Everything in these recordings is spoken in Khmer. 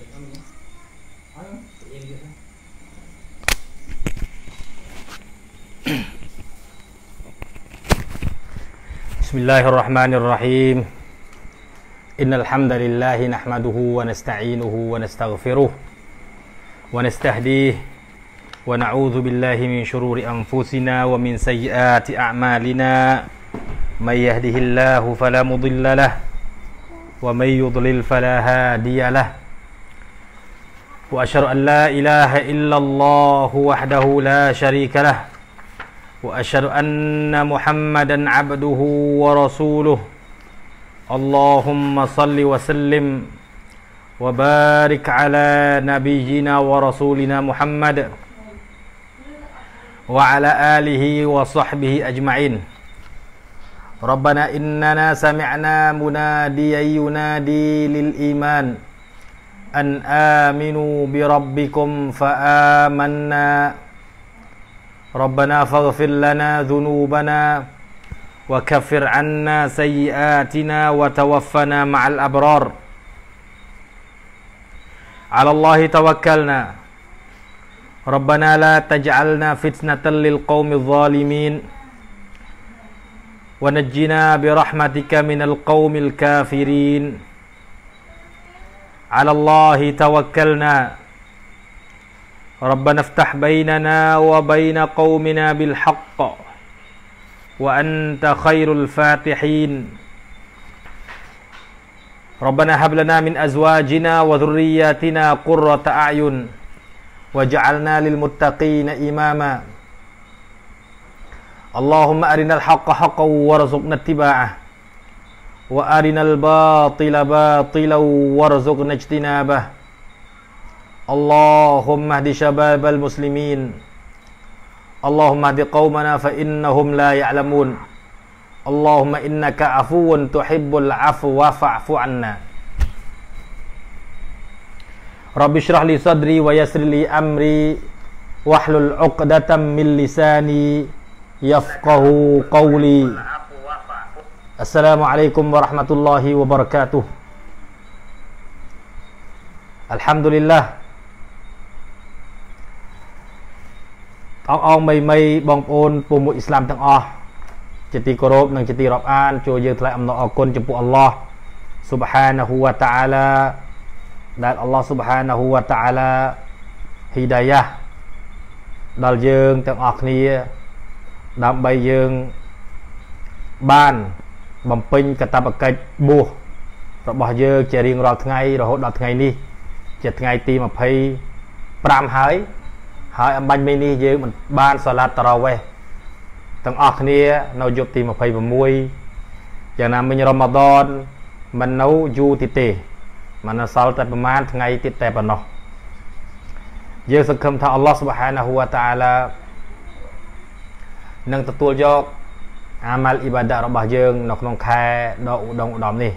بسم الله الرحمن الرحيم. إن الحمد لله نحمده ونستعينه ونستغفره ونستهديه ونعوذ بالله من شرور أنفسنا ومن سيئات أعمالنا. من يهده الله فلا مضل له ومن يضلل فلا هادي له. وأشهد أن لا إله إلا الله وحده لا شريك له وأشهد أن محمدا عبده ورسوله. اللهم صل وسلم وبارك على نبينا ورسولنا محمد وعلى آله وصحبه أجمعين. ربنا إننا سمعنا مناديا ينادي للإيمان. أن آمنوا بربكم فآمنا. ربنا فاغفر لنا ذنوبنا وكفر عنا سيئاتنا وتوفنا مع الأبرار. على الله توكلنا. ربنا لا تجعلنا فتنة للقوم الظالمين. ونجنا برحمتك من القوم الكافرين. على الله توكلنا. ربنا افتح بيننا وبين قومنا بالحق وأنت خير الفاتحين. ربنا هب لنا من أزواجنا وذرياتنا قرة أعين وجعلنا للمتقين إماما. اللهم أرنا الحق حقا وارزقنا اتباعه. وأرنا الباطل باطلا وارزقنا اجتنابه. اللهم اهد شباب المسلمين. اللهم اهد قومنا فإنهم لا يعلمون. اللهم إنك عفو تحب العفو فاعف عنا. رب اشرح لي صدري ويسر لي أمري. واحلل عقدة من لساني يفقه قولي. السلام عليكم ورحمة الله وبركاته الحمد لله អងអងមីមីបងប្អូនពុមុអ៊ីស្លាមទាំងអស់ជាទីគោរពនិងជាទីរាប់អានចូលយើងថ្លែងអំណរអគុណចំពោះអល់ឡោះ Subhanahu wa ta'ala ដែលអល់ឡោះ Subhanahu wa ta'ala ហ៊ីដាយ៉ាដល់យើងទាំងអស់គ្នាដើម្បីយើងបាន បំពេញកាតព្វកិច្ចបួសរបស់យើងជារៀងរាល់ថ្ងៃរហូតដល់ថ្ងៃនេះជាថ្ងៃទី25ហើយហើយអំបញ្ញមីនេះយើងបានសាឡាត់តារ៉ាវេះទាំងអស់គ្នានៅយប់ទី26យ៉ាងណាមិញរ៉ម៉ាដនមិននៅយូរទៀតទេមិននៅសល់តែប្រហែលថ្ងៃទៀតតែប៉ុណ្ណោះយើងសង្ឃឹមថាអល់ឡោះសុបហានាហ៊ូវតាឡានឹងទទួលយក អាម៉ាល់អ៊ីបាដារបស់យើងនៅក្នុងខែដ៏ឧត្តមឧត្តមនេះ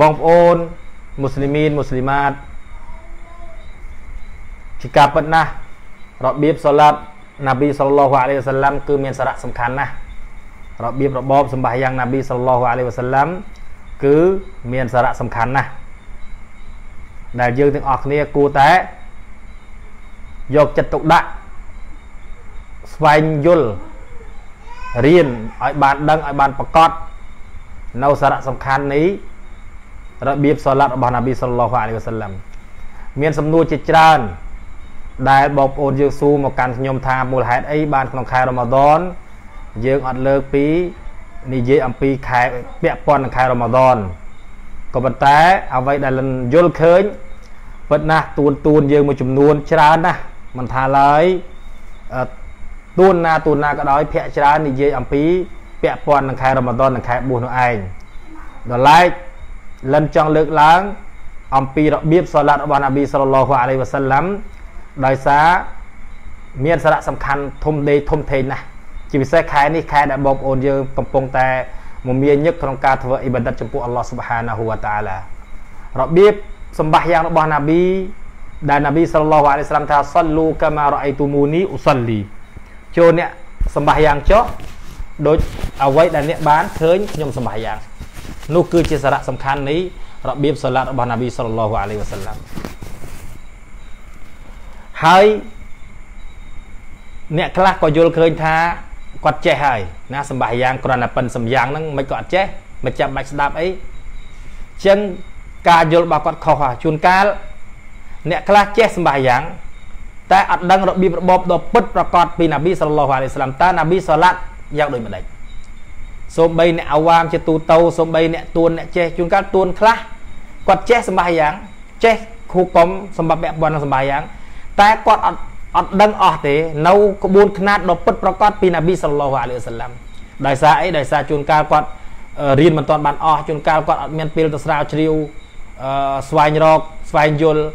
បងប្អូនមូស្លីមីនមូស្លីម៉ាតជាការពិតណាស់របៀបសូឡាត់ណាប៊ីសល្លឡោះអាឡៃវ៉ាសល្លាមគឺមានសារៈសំខាន់ណាស់របៀបរបបសម្បាយ៉ាងណាប៊ីសល្លឡោះអាឡៃវ៉ាសល្លាមគឺមានសារៈសំខាន់ណាស់ដែលយើងទាំងអស់គ្នាគួរតែយកចិត្តទុកដាក់ ស្វែងយល់រៀនឲ្យបានដឹងឲ្យបានប្រកបនៅសារៈសំខាន់នេះរបៀបសូឡាត់របស់នប៊ីសល្លោះអាឡៃវ៉ាសល្លាមមានសំណួរជាច្រើន ដែលបងប្អូនយើងសួរមកកាន់ខ្ញុំថាមូលហេតុអីបានក្នុងខែរ៉ម៉ាដនយើងអត់លើកពីនិយាយអំពីខែពាក់ព័ន្ធនឹងខែរ៉ម៉ាដនក៏ប៉ុន្តែអ្វីដែលយល់ឃើញពិតណាស់ទួនទួនយើងមួយចំនួនច្រើនណាស់មិនថាឡើយ ទួនណាទួនណាក៏ដោយភាកច្រើននិយាយអំពីពាក់ព័ន្ធនឹងខែរ៉ម៉ាដននិងខែបួសនោះឯងដល់ឡែកលិនចង់លើកឡើងអំពីរបៀបសូឡាត់របស់នប៊ីសល្លឡោះអាឡៃវ៉ាសាឡាំដោយសារមានសារៈសំខាន់ធំដេកធំធេងណាស់ជាពិសេសខែនេះខែដែលបងប្អូនយើងកំពុងតែមមាញឹកក្នុងការធ្វើអ៊ីបាដិតចំពោះអល់ឡោះស៊ុបហានាហ៊ូវតាឡារបៀបសម្បាសយ៉ាងរបស់នប៊ីដែលនប៊ីសល្លឡោះអាឡៃសាឡាំថាសល្លូកាម៉ារ៉ៃទូមូនីអ៊ូសលី ចូលអ្នកសម្បាសយ៉ាងចុះដូចអ្វីដែលអ្នកបានឃើញខ្ញុំសម្បាសយ៉ាងនោះគឺជាសារៈសំខាន់នៃរបៀបសាឡាត់របស់នប៊ីសល្លឡោះអាឡៃវ៉ាសាឡាំហើយអ្នកខ្លះក៏យល់ឃើញថាគាត់ចេះហើយណាសម្បាយ៉ាងគ្រាន់តែប៉ិនសម្យ៉ាងហ្នឹងមិនក៏អត់ចេះមិនចាំបាច់ស្ដាប់អីចឹងការយល់របស់គាត់ខុសហើយជួនកាលអ្នកខ្លះចេះសម្បាយ៉ាង តែអត់ដឹងរបៀបរបបដ៏ពិតប្រកបពីនប៊ីសល្លឡោះអាឡៃសាឡាំតើនប៊ីសាឡាត់យ៉ាងដូចម្ដេចសូម្បីអ្នកអាវ៉ាមជាទូទៅសូម្បីអ្នកទួនអ្នកចេះជួនកាលទួនខ្លះគាត់ចេះសម្បាយ៉ាងចេះគូកំសម្បត្តិពាក់ព័ន្ធនឹងសម្បាយ៉ាងតែគាត់អត់អត់ដឹងអស់ទេនៅក្បួនខ្នាតដ៏ពិតប្រកបពីនប៊ីសល្លឡោះអាឡៃសាឡាំដោយសារអីដោយសារជួនកាលគាត់រៀនមិនទាន់បានអស់ជួនកាលគាត់អត់មានពេលទៅស្រាវជ្រាវអឺស្វែងរកស្វែងយល់អ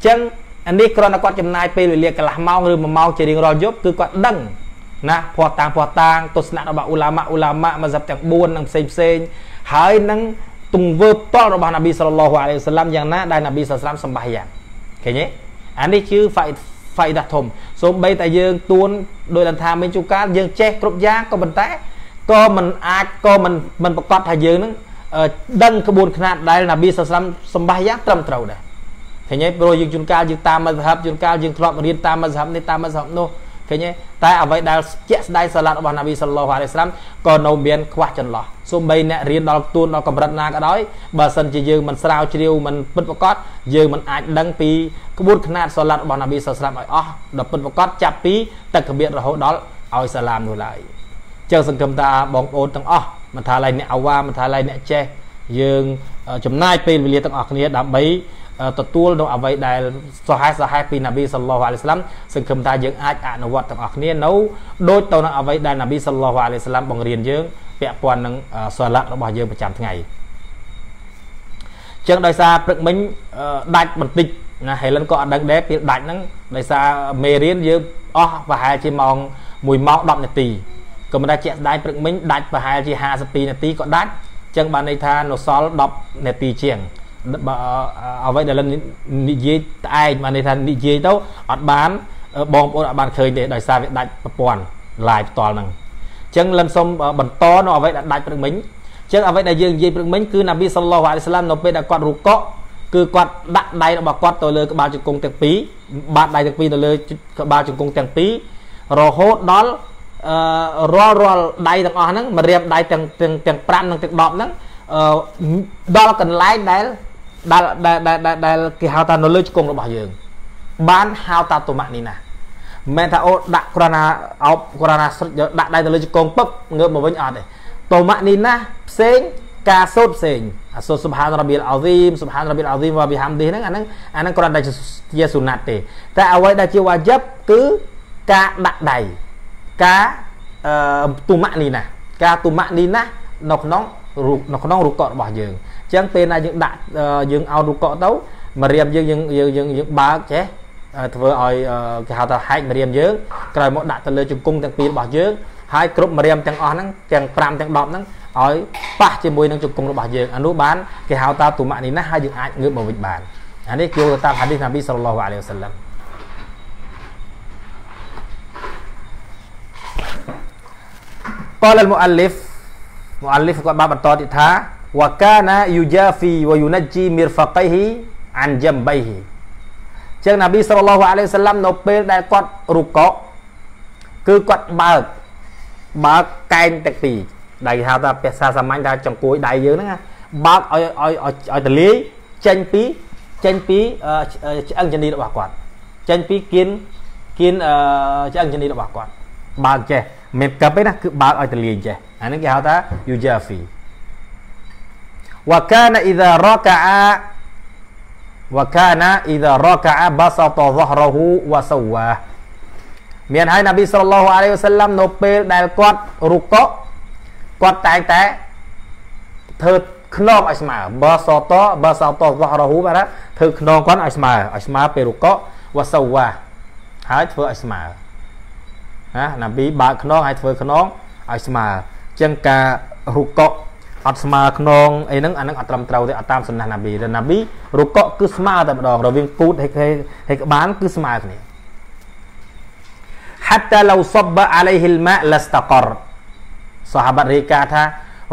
ញ្ចឹង អានេះគ្រាន់តែគាត់ចំណាយពេលវេលាកន្លះម៉ោងឬ1ម៉ោងជារៀងរាល់យប់គឺគាត់ដឹងណាភ័ស្តុតាងភ័ស្តុតាងទស្សនៈរបស់អ៊ូឡាម៉ាអ៊ូឡាម៉ាមហ្សាប់ទាំង4និងផ្សេងផ្សេងហើយនឹងទង្វើផ្ទាល់របស់នប៊ីសល្លឡោះអាឡៃហ៊ីវសឡាមយ៉ាងណាដែលនប៊ីសល្លាមសម្បាយ៉ាងឃើញទេអានេះគឺហ្វៃហ្វៃដាធំសូម្បីតែយើងទួនដោយលថាមានជូកាលយើងចេះគ្រប់យ៉ាងក៏ប៉ុន្តែក៏មិនអាចក៏មិនមិនប្រកាសថាយើងនឹងដឹងក្បួនខ្នាតដែលនប៊ីសល្លាមសម្បាយ៉ាងត្រឹមត្រូវដែរ ឃើញទេព្រោះយើងជួនកាលយើងតាមមស្ហាបជួនកាលយើងធ្លាប់រៀនតាមមស្ហាបនេះតាមមស្ហាបនោះឃើញទេតែអ្វីដែលជាក់ស្ដែងសាឡាត់របស់នប៊ីសល្លោះអាឡៃស្លាមក៏នៅមានខ្វះចន្លោះសូម្បីអ្នករៀនដល់ទួនដល់កម្រិតណាក៏ដោយបើសិនជាយើងមិនស្រាវជ្រាវមិនពិតប្រាកដយើងមិនអាចដឹងពីក្បួនខ្នាតសាឡាត់របស់នប៊ីសល្លាមឲ្យអស់ដល់ពិតប្រាកដចាប់ពីទឹកកបៀតរហូតដល់ឲ្យសាឡាមនោះឡើយចឹងសង្ឃឹមថាបងប្អូនទាំងអស់មិនថាឡើយអ្នកអាវ៉ាមិនថាឡើយអ្នកចេះយើងចំណាយពេលវេលាទាំងអស់គ្នាដើម្បី ទទួលនៅអ្វីដែលសហេតុសហេតុពីនប៊ីសល្លោះអាឡៃស្លាមសង្ឃឹមថាយើងអាចអនុវត្តទាំងអស់គ្នានៅដូចទៅនឹងអ្វីដែលនប៊ីសល្លោះអាឡៃស្លាមបង្រៀនយើងពាក់ព័ន្ធនឹងសាឡាត់របស់យើងប្រចាំថ្ងៃចឹងដោយសារព្រឹកមិញដាច់បន្តិចណា Helen ក៏អត់ដឹងដែរពេលដាច់ហ្នឹងដោយសារមេរៀនយើងអស់ប្រហែលជាម៉ោង1ម៉ោង10នាទីក៏មិនដែរជាក់ស្ដែងព្រឹកមិញដាច់ប្រហែលជា52នាទីក៏ដាច់ចឹងបានន័យថានៅសល់10នាទីជាង អ្វីដែលនិយាយត្អែកបានន័យថានិយាយទៅអត់បានបងប្អូនអត់បានឃើញទេដោយសារវាដាច់ប្រព័ន្ធ live ផ្ទាល់ហ្នឹងអញ្ចឹងលិនសុំបន្តនៅអ្វីដែលដាច់ព្រឹកមិញអញ្ចឹងអ្វីដែលយើងនិយាយព្រឹកមិញគឺណាប៊ីសល្លោះអាឡៃសាឡាមនៅពេលដែលគាត់រុកកគឺគាត់ដាក់ដៃរបស់គាត់ទៅលើក្បាលជង្គង់ទាំងពីរបាតដៃទាំងពីរទៅលើក្បាលជង្គង់ទាំងពីររហូតដល់អឺរាល់រាល់ដៃទាំងអស់ហ្នឹងមករៀបដៃទាំងទាំងទាំង5និងទាំង10ហ្នឹងអឺដល់កន្លែងដែល ដែលដែលដែលគេហៅថានៅលើជង្គង់របស់យើង បានហៅថាតុម៉ាក់នីណាមិនថាអូដាក់គ្រាន់ណាអោបគ្រាន់ណាស្រឹកដាក់ដៃទៅលើជង្គង់ពឹបងើបមកវិញអត់ទេតុម៉ាក់នីណាផ្សេងការសូត្រផ្សេងអាសូត្រសុបហានរបៀលអាហ្ស៊ីមសុបហានរបៀលអាហ្ស៊ីមវ៉ាប៊ីហាំឌីហ្នឹងអាហ្នឹងអាហ្នឹងគ្រាន់តែជាសុណាត់ទេតែអ្វីដែលជាវ៉ាជីបគឺការដាក់ដៃការអឺតុម៉ាក់នីណាការតុម៉ាក់នីណានៅក្នុងនៅក្នុងរូបកតរបស់យើងអញ្ចឹងពេលណាយើងដាក់យើងអោនរូបកក់ទៅមករៀមយើងយើងយើងយើងបើកចេះធ្វើឲ្យគេហៅថាហែកម្រាមយើងក្រោយមកដាក់ទៅលើជង្គង់ទាំងពីររបស់យើងហើយគ្រប់ម្រាមទាំងអស់ហ្នឹងទាំង5ទាំង10ហ្នឹងឲ្យប៉ះជាមួយនឹងជង្គង់របស់យើងអានោះបានគេហៅថាទុមៈនេះណាហើយយើងអាចងើបមកវិញបានអានេះគឺតាមហាឌីសណាប៊ីសល្លោះអាឡៃវសាឡាំកលលមូអាលីហ្វមូអាលីហ្វគាត់បានបន្តទៀតថា វកាណាយូយ៉ាហ្វីវយូណាជីមីរហ្វាកៃហ៊ីអានយ៉ាំបៃហ៊ីចឹងណាប៊ីសល្លឡោះអាឡៃសាឡាំនៅពេលដែលគាត់រុកកគឺគាត់បើកបើកកែងទាំងពីរដៃហៅថាភាសាសាមញ្ញថាចង្គួយដៃយើងហ្នឹងបើកឲ្យឲ្យឲ្យតលាយចេញពីចេញពីឆ្អឹងជនីរបស់គាត់ចេញពីគៀនគៀនឆ្អឹងជនីរបស់គាត់បើកចេះមិនកាប់ទេណាគឺបើកឲ្យតលាយចេះអានេះគេហៅថា yujafi វកានអ៊ីដារកាអាវកានអ៊ីដារកាអាបាសតហ្រហ៊ូវ៉ាសាវ៉ាមានហើយនប៊ីសល្លឡោះអាឡៃវ៉ាសាឡាំនៅពេលដែលគាត់រុកកគាត់តែងតែធ្វើខ្នងឲ្យស្មើបើសតបើសតហ្រហ៊ូបាទធ្វើខ្នងគាត់ឲ្យស្មើឲ្យស្មើពេលរុកកវ៉ាសាវ៉ាហើយធ្វើឲ្យស្មើណាណាប៊ីបើកខ្នងឲ្យធ្វើខ្នងឲ្យស្មើចឹងការរុកក អត់ស្មើខ្នងអីហ្នឹងអាហ្នឹងអត់ត្រឹមត្រូវទេអត់តាមសុណាណាប៊ីទេណាប៊ីរុកកគឺស្មើតែម្ដងរវាងពូតហើយហើយក្បាលគឺស្មើគ្នា hatta law sabba alaihi alma lastaqar សាហាបាត់រាយការណ៍ថា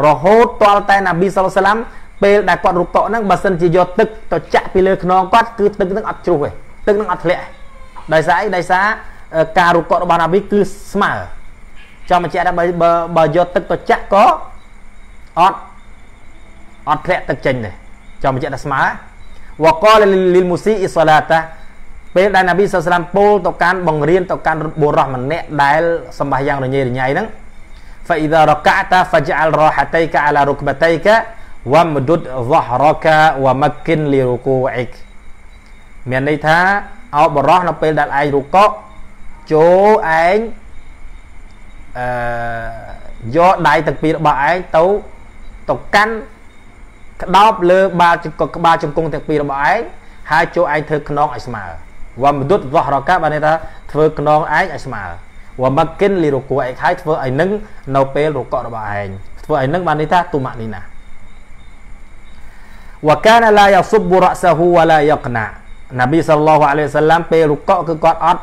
រហូតតលតែណាប៊ីសល្លឡាមពេលដែលគាត់រុកកហ្នឹងបើសិនជាយកទឹកទៅចាក់ពីលើខ្នងគាត់គឺទឹកហ្នឹងអត់ជ្រុះទេទឹកហ្នឹងអត់ធ្លាក់ដោយសារអីដោយសារការរុកករបស់ណាប៊ីគឺស្មើចាំបញ្ជាក់ថាបើបើយកទឹកទៅចាក់ក៏ អត់អត់ធ្លាក់ទឹកចេញទេចាំបញ្ជាក់ថាស្មើវកលលីលមូស៊ីអ៊ីសាឡាតាពេលដែលណាប៊ីសាស្លាមពោលទៅកាន់បង្រៀនទៅកាន់បុរសម្នាក់ដែលសម្បាយ៉ាងរញ៉េរញ៉ៃហ្នឹង فإذا ركعت فاجعل راحتيك على ركبتيك وامدد ظهرك ومكن لركوعك មានន័យថាអោបរោះនៅពេលដែលឯងរុកកចូលឯងអឺយកដៃទាំងពីររបស់ឯងទៅ ទៅកាន់ក្តោបលើបាល់ក្បាលជង្គង់ទាំងពីររបស់ឯងហើយចូលឯងធ្វើខ្នងឲ្យស្មើវ៉ាម දු តវ៉ះរកាបានន័យថាធ្វើខ្នងឯងឲ្យស្មើវ៉ាម៉ាគិនលីរុគួឯងហើយធ្វើឲ្យនឹងនៅពេលរុករបស់ឯងធ្វើឲ្យនឹងបានន័យថាទុម៉ានីណាវកានឡាយ៉ាស៊ុបរ៉សាហ៊ូវឡាយ៉ាកណាណាប៊ីសល្លោះអាឡៃសាឡាំពេលរុកគឺគាត់អត់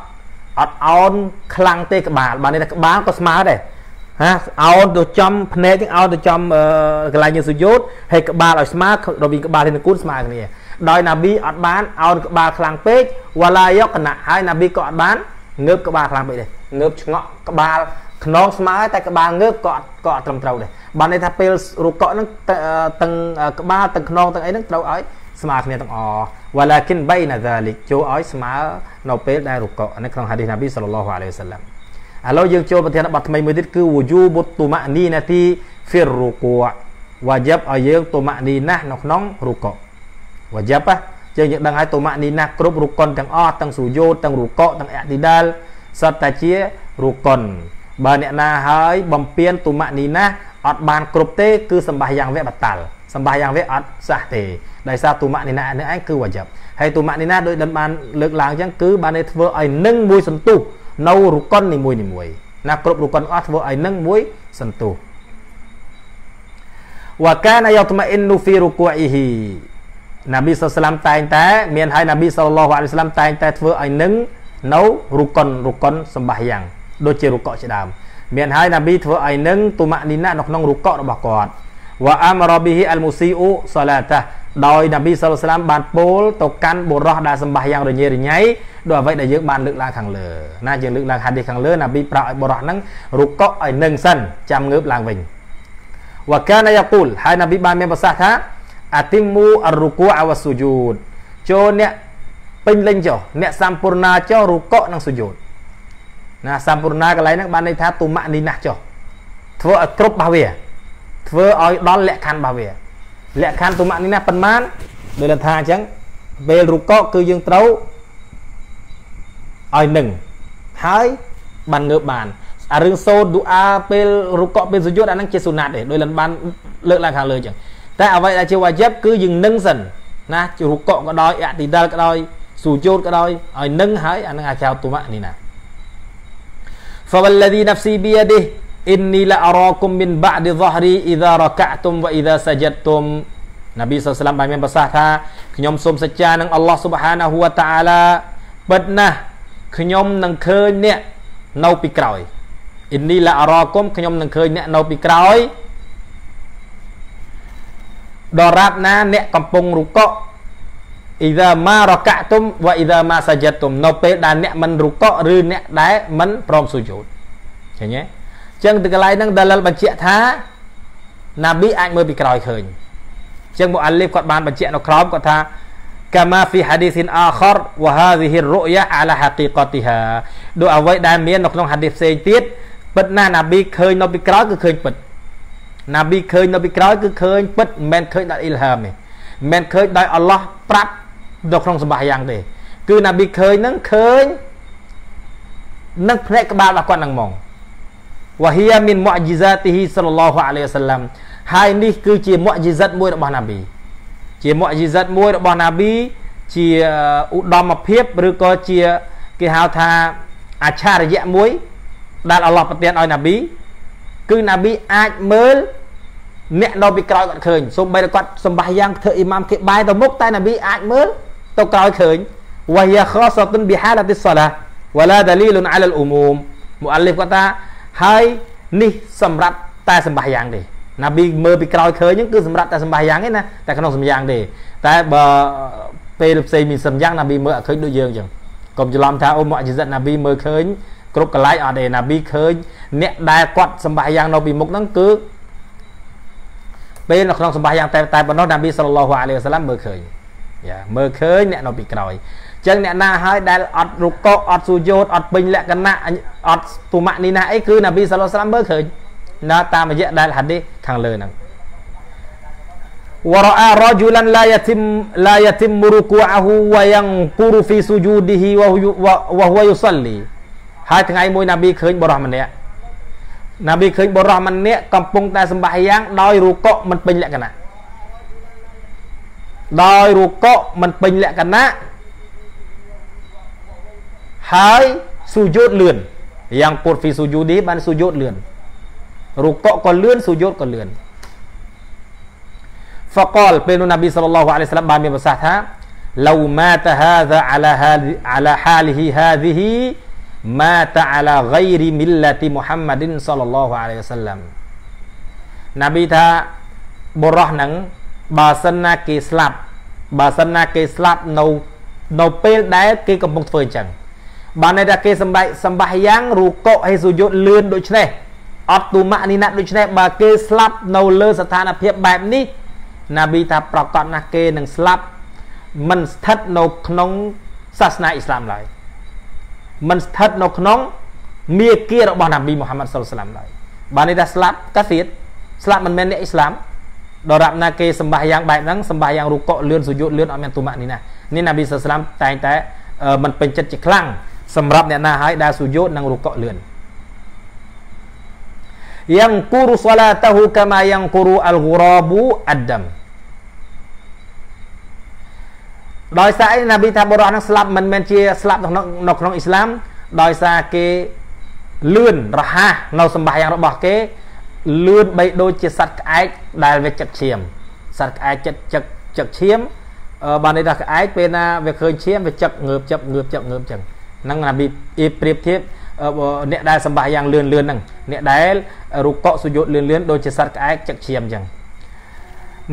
អត់អោនខ្លាំងទេក្បាលបានន័យថាក្បាលក៏ស្មើដែរ ហាអោនទៅចំភ្នែកទាំងអោនទៅចំកន្លែងយើងសុយោតហើយក្បាលឲ្យស្មើរវាងក្បាលនេះគូនស្មើគ្នាដោយណាប៊ីអត់បានអោនក្បាលខ្លាំងពេកវ៉ាឡាយកកណៈហើយណាប៊ីក៏អត់បានងើបក្បាលខ្លាំងពេកដែរងើបឆ្ងក់ក្បាលខ្នងស្មើតែក្បាលងើបក៏ក៏អត់ត្រឹមត្រូវដែរបានន័យថាពេលរុកហ្នឹងទាំងក្បាលទាំងខ្នងទាំងអីហ្នឹងត្រូវឲ្យស្មើគ្នាទាំងអវ៉ាឡាគិនបៃណាហ្សាលិកចូលឲ្យស្មើនៅពេលដែលរុកនេះក្នុងហាឌីសណាប៊ីសល្លឡោះអាឡៃហ៊ីវសល្លាម ឥឡូវយើងចូលប្រធានបទថ្មីមួយទៀតគឺវូយូបុតតុម៉ានីណាទីហ្វីរុកូវ៉ាជីបឲ្យយើងតុម៉ានីណានៅក្នុងរុកវ៉ាជីបយើងយើងដឹងហើយតុម៉ានីណាគ្រប់រុកុនទាំងអស់ទាំងស៊ូយោទាំងរុកទាំងអ៊ីទីដាលសតតែជារុកុនបើអ្នកណាហើយបំពេញតុម៉ានីណាអត់បានគ្រប់ទេគឺសម្បាយ៉ាងវៈបតាល់សម្បាយ៉ាងវៈអត់សះទេដោយសារតុម៉ានីណានេះឯងគឺវ៉ាជីបហើយតុម៉ានីណាដោយដែលបានលើកឡើងអញ្ចឹងគឺបានធ្វើឲ្យនឹងមួយសន្ទុះ នៅរុកុននីមួយនីមួយណាគ្រប់រុកុនអស់ធ្វើឲ្យនឹងមួយសន្ទុះវ៉ាកានយ៉ាត្មាអ៊ីននូហ្វីរុគូអ៊ីហ៊ីណាប៊ីសុសឡាមតែងតែមានហើយណាប៊ីសល្លោះអាឡៃសាឡាមតែងតែធ្វើឲ្យនឹងនៅរុកុនរុកុនសម្បាយ៉ាងដូចជារុកកជាដើមមានហើយណាប៊ីធ្វើឲ្យនឹងទុម៉ានីណានៅក្នុងរុកករបស់គាត់ វ៉ាអាមរ៉ប៊ីហ៊ីអលមូស៊ីអ៊ូសាឡាតាដោយនប៊ីសល្លឡាមបានពោលទៅកាន់បុរសដែលសម្បាយ៉ាងរញ៉េរញ៉ៃដោយអ្វីដែលយើងបានលើកឡើងខាងលើណាយើងលើកឡើងហាឌីសខាងលើនប៊ីប្រាប់ឲ្យបុរសហ្នឹងរុកកឲ្យនឹងសិនចាំងើបឡើងវិញវ៉ាកានយ៉ាគូលហើយនប៊ីបានមានប្រសាសន៍ថាអាទីមូអរុគូអវស៊ូយូតចូលអ្នកពេញលេញចុះអ្នកសម្ពូរណាចុះរុកកនិងស៊ូយូតណាសម្ពូរណាកន្លែងហ្នឹងបានន័យថាទុម៉ានីណាស់ចុះធ្វើឲ្យគ្រប់របស់វា ធ្វើឲ្យដល់លក្ខខណ្ឌរបស់វាលក្ខខណ្ឌទុម៉ានីណាប៉ុន្មានដូចលថាអញ្ចឹងពេលរុកគឺយើងត្រូវឲ្យនឹងហើយបានងើបបានអារឿងសូត្រឌូអាពេលរុកពេលសុយុតអាហ្នឹងជាសុណាត់ទេដោយលបានលើកឡើងខាងលើអញ្ចឹងតែអ្វីដែលជាវ៉ាជីបគឺយើងនឹងសិនណារុកក៏ដោយអតិដាលក៏ដោយសុយុតក៏ដោយឲ្យនឹងហើយអាហ្នឹងអាចៅទុម៉ានីណា فوالذي نفسي بيده អ៊ីននីឡាអរ៉ាគុំមីនបាឌីហ្ហ្រីអ៊ីដារកាតុមវ៉ាអ៊ីដាសាဂျាតុមនប៊ីសុសឡាមបានមានប្រសាសន៍ថាខ្ញុំសូមសច្ចានឹងអល់ឡោះស៊ុបហានាហ៊ូវតាអាឡាពិតណាស់ខ្ញុំនឹងឃើញអ្នកនៅពីក្រោយអ៊ីននីឡាអរ៉ាគុំខ្ញុំនឹងឃើញអ្នកនៅពីក្រោយដរាបណាអ្នកកំពុងរុកកអ៊ីដាម៉ារកាតុមវ៉ាអ៊ីដាម៉ាសាဂျាតុមនៅពេលដែលអ្នកមិនរុកកឬអ្នកដែលមិនព្រមស៊ូយូតឃើញទេ ចឹងទៅកន្លែងហ្នឹងដាលិលបញ្ជាក់ថាណាប៊ីអាចមើលពីក្រោយឃើញចឹងមុអាលីฟគាត់បានបញ្ជាក់នៅក្រោមគាត់ថា kama fi hadithin akhar wa hadhihi ar-ru'ya ala haqiqatiha ដូចអ្វីដែលមាននៅក្នុងហាឌីសផ្សេងទៀតពិតណាស់ណាប៊ីឃើញនៅពីក្រោយគឺឃើញពិតណាប៊ីឃើញនៅពីក្រោយគឺឃើញពិតមិនមែនឃើញដោយអ៊ីលហាមទេមិនមែនឃើញដោយអល់ឡោះប្រាប់នៅក្នុងសម្បាយ៉ាងទេគឺណាប៊ីឃើញហ្នឹងឃើញនឹងភ្នែកក្បាលរបស់គាត់ហ្នឹងហ្មង វ៉ាហ៊ីយ៉ាមីនមុអជីហ្សាទីហ៊ីសល្លឡោះអាឡៃហ៊ីវសឡាំហើយនេះគឺជាមុអជីហ្សាតមួយរបស់ណាប៊ីជាមុអជីហ្សាតមួយរបស់ណាប៊ីជាឧត្តមភាពឬក៏ជាគេហៅថាអច្ឆរិយៈមួយ ដែលអល់ឡោះប្រទានឲ្យណាប៊ីគឺណាប៊ីអាចមើលអ្នកនៅពីក្រោយគាត់ឃើញសូម្បីតែគាត់សម្បាយ៉ាងធ្វើអ៊ីម៉ាមគេបាយទៅមុខតែណាប៊ីអាចមើលទៅក្រោយឃើញវ៉ាយ៉ាខសតុនប៊ីហាឡាទីសឡាវ៉ាឡាដាលីលុនអាលអ៊ូមូមមុអលីហ្វគាត់ថា ហើយនេះសម្រាប់តែសម្បាយ៉ាងទេណាប៊ីមើលពីក្រោយឃើញហ្នឹងគឺសម្រាប់តែសម្បាយ៉ាងទេណាតែក្នុងសម្យ៉ាងទេតែបើពេលផ្សេងមានសម្យ៉ាងណាប៊ីមើលអត់ឃើញដូចយើងអញ្ចឹងកុំច្រឡំថាអូមុអជីសិតណាប៊ីមើលឃើញគ្រប់កន្លែងអត់ទេណាប៊ីឃើញអ្នកដែលគាត់សម្បាយ៉ាងនៅពីមុខហ្នឹងគឺពេលនៅក្នុងសម្បាយ៉ាងតែតែប៉ុណ្ណោះណាប៊ីសល្លឡោះអាឡៃហ៊ីវសឡាមមើលឃើញយ៉ាមើលឃើញអ្នកនៅពីក្រោយអញ្ចឹងអ្នកណាហើយដែលអត់រុកកអត់សុយោតអត់ពេញលក្ខណៈអត់ទុមៈនេះណាអីគឺនប៊ីសាឡោះស្លាមមើលឃើញណាតាមរយៈដែលហាឌីសខាងលើហ្នឹងវរអារ៉ាជូលានឡាយធីមឡាយធីមរុកូអាហ៊ូវយ៉ាងគូរូហ្វីសុយូឌីហ៊ីវហ៊ូយូសាលីហើយថ្ងៃមួយនប៊ីឃើញបរោះម្នាក់នប៊ីឃើញបរោះម្នាក់កំពុងតែសម្បាសយ៉ាងដោយរុកកមិនពេញលក្ខណៈដោយរុកកមិនពេញលក្ខណៈ ហើយស៊ូយូតលឿនយ៉ាងពុតហ្វីស៊ូយូឌីបានស៊ូយូតលឿនរូកកក៏លឿនស៊ូយូតក៏លឿន فقال ពេលនោះនប៊ីសល្លឡោះអាឡៃសាឡាមបានមានប្រសាសន៍ថា لو مات هذا على على حاله هذه مات على غير ملة محمد صلى الله عليه وسلم នប៊ីថាបុរសហ្នឹងបើសិនណាគេស្លាប់បើសិនណាគេស្លាប់នៅនៅពេលដែលគេកំពុងធ្វើអញ្ចឹង បានន័យថាគេសម្បែកសម្បាយ៉ាងរូកកហើយសុយុទ្ធលឿនដូចនេះអត់ទូម៉ាក់នីណាដូចនេះបើគេស្លាប់នៅលើស្ថានភាពបែបនេះណាប៊ីថាប្រកាសណាស់គេនឹងស្លាប់មិនស្ថិតនៅក្នុងសាសនាអ៊ីស្លាមឡើយមិនស្ថិតនៅក្នុងមាគ៌ារបស់ណាប៊ីមូហាម៉ាត់សុលឡាមឡើយបានន័យថាស្លាប់កាហ្វៀតស្លាប់មិនមែនអ្នកអ៊ីស្លាមដរាបណាគេសម្បាយ៉ាងបែបហ្នឹងសម្បាយ៉ាងរូកកលឿនសុយុទ្ធលឿនអត់មានទូម៉ាក់នេះណានេះណាប៊ីសុលឡាមតែងតែមិនពេញចិត្តជាខ្លាំង សម្រាប់អ្នកណាហើយដែលសុយោតនិងរុកលឿនយ៉ាងគូរុសឡាតហ៊ូកាម៉ាយ៉ាងគូរុអលហ្គរ៉ាប៊ូអាដាំដោយសារឯណាប៊ីថាបុរសនឹងស្លាប់មិនមែនជាស្លាប់នៅក្នុងនៅក្នុងអ៊ីស្លាមដោយសារគេលឿនរហ័សនៅសម្បាយ៉ាងរបស់គេលឿនបីដូចជាសត្វក្អែកដែលវាចឹកឈាមសត្វក្អែកចិត្តចឹកចឹកឈាមបានន័យថាក្អែកពេលណាវាឃើញឈាមវាចឹកងើបចឹកងើបចឹកងើបចឹង ហ្នឹងណាប៊ីអ៊ីប្រៀបធៀបអ្នកដែលសម្បាយ៉ាងលឿនលឿនហ្នឹងអ្នកដែលរុកកសុយុទ្ធលឿនលឿនដូចជាសត្វក្អែកចឹកឈាមអញ្ចឹង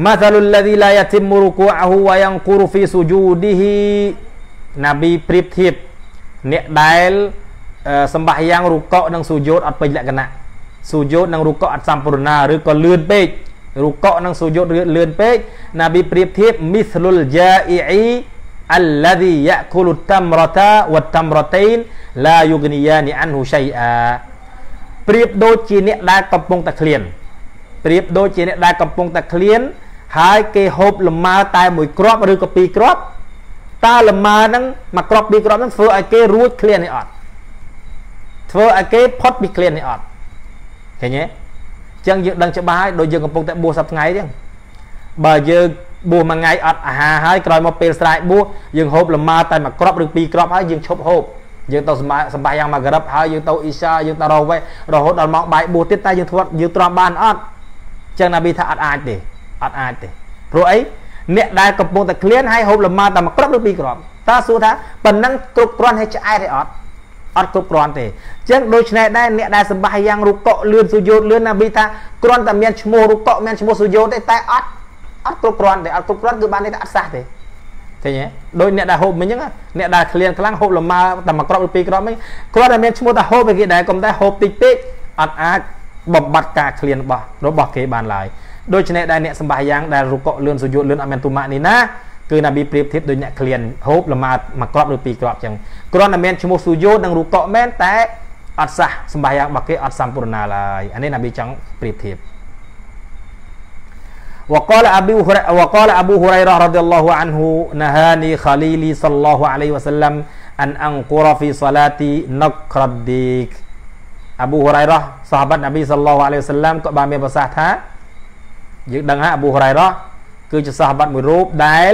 مثل الذي لا يتم ركوعه وينقر في سجوده ណាប៊ីប្រៀបធៀបអ្នកដែលសម្បាយ៉ាងរុកកនិងសុយុទ្ធអត់ពេញលក្ខណៈសុយុទ្ធនិងរុកកអត់សម្ពូរណាឬក៏លឿនពេករុកកនិងសុយុទ្ធលឿនពេកណាប៊ីប្រៀបធៀប مثل alladhi ya'kulu tamrata wa tamratain la yughniyani anhu shay'a ប្រៀបដូចជាអ្នកដែលកំពុងតែឃ្លានប្រៀបដូចជាអ្នកដែលកំពុងតែឃ្លាន ហើយគេហូបលម៉ើតែមួយគ្រាប់ឬក៏ពីរគ្រាប់តើលម៉ើហ្នឹងមួយគ្រាប់ពីរគ្រាប់ហ្នឹងធ្វើឲ្យគេរួចឃ្លាននេះអត់ធ្វើឲ្យគេផុតពីឃ្លាននេះអត់ឃើញទេអញ្ចឹងយើងដឹងច្បាស់ហើយដូចយើងកំពុងតែបួសសប្តាហ៍ថ្ងៃអញ្ចឹងបើយើង បួសមួយថ្ងៃអត់អាហារហើយក្រោយមកពេលស្រែកបួសយើងហូបលម៉ើតែមួយគ្រាប់ឬពីរគ្រាប់ហើយយើងឈប់ហូបយើងទៅសម្បាសម្បាយ៉ាងមកក្រឹបហើយយើងទៅអ៊ីសាយើងទៅរវេរហូតដល់ម៉ោងបាយបួសទៀតតែយើងធ្វើយើងទ្រាំបានអត់ចឹងណាប៊ីថាអត់អាចទេអត់អាចទេព្រោះអីអ្នកដែលកំពុងតែក្លៀនហើយហូបលម៉ើតែមួយគ្រាប់ឬពីរគ្រាប់តើសួរថាប៉ុណ្ណឹងគ្រប់គ្រាន់ហើយឆ្អែតទេអត់អត់គ្រប់គ្រាន់ទេអញ្ចឹងដូច្នេះដែរអ្នកដែលសម្បាយ៉ាងរុកកលឿនសុយោតលឿនណាប៊ីថាគ្រាន់តែមានឈ្មោះរុកកមានឈ្មោះសុយោតទេតែអត់ អត់គ្រប់គ្រាន់ទេអត់គ្រប់គ្រាន់គឺបានន័យថាអត់សះទេឃើញទេដោយអ្នកដែលហូបមិញហ្នឹងអ្នកដែលក្លៀនខ្លាំងហូបលម៉ើតែមួយគ្រាប់ឬពីរគ្រាប់មិញគាត់តែមានឈ្មោះថាហូបគេដែរកុំតែហូបតិចពេកអត់អាចបំបត្តិការក្លៀនរបស់របស់គេបានឡើយដូច្នេះដែរអ្នកសម្បាយ៉ាងដែលរុកកលឿនសុយុលឿនអត់មានទុម៉ាក់នេះណាគឺណាប៊ីប្រៀបធៀបដូចអ្នកក្លៀនហូបលម៉ើមួយគ្រាប់ឬពីរគ្រាប់ចឹងគ្រាន់តែមានឈ្មោះសុយុនិងរុកកមែនតែអត់សះសម្បាយ៉ាងរបស់គេអត់សម្ពូរណាឡើយអានេះណាប៊ីចង់ប្រៀបធៀប وقال أبو هريرة وقال أبو هريرة رضي الله عنه نهاني خليلي صلى الله عليه وسلم أن أنقر في صلاتي نقر الديك អប៊ូហូរ៉ៃរ៉ោះសាហាបាត់នប៊ីសល្លោះអាឡៃហ៊ីវសឡាមក៏បានមានប្រសាសន៍ថាយើងដឹងហើយអប៊ូហូរ៉ៃរ៉ោះគឺជាសាហាបាត់មួយរូបដែល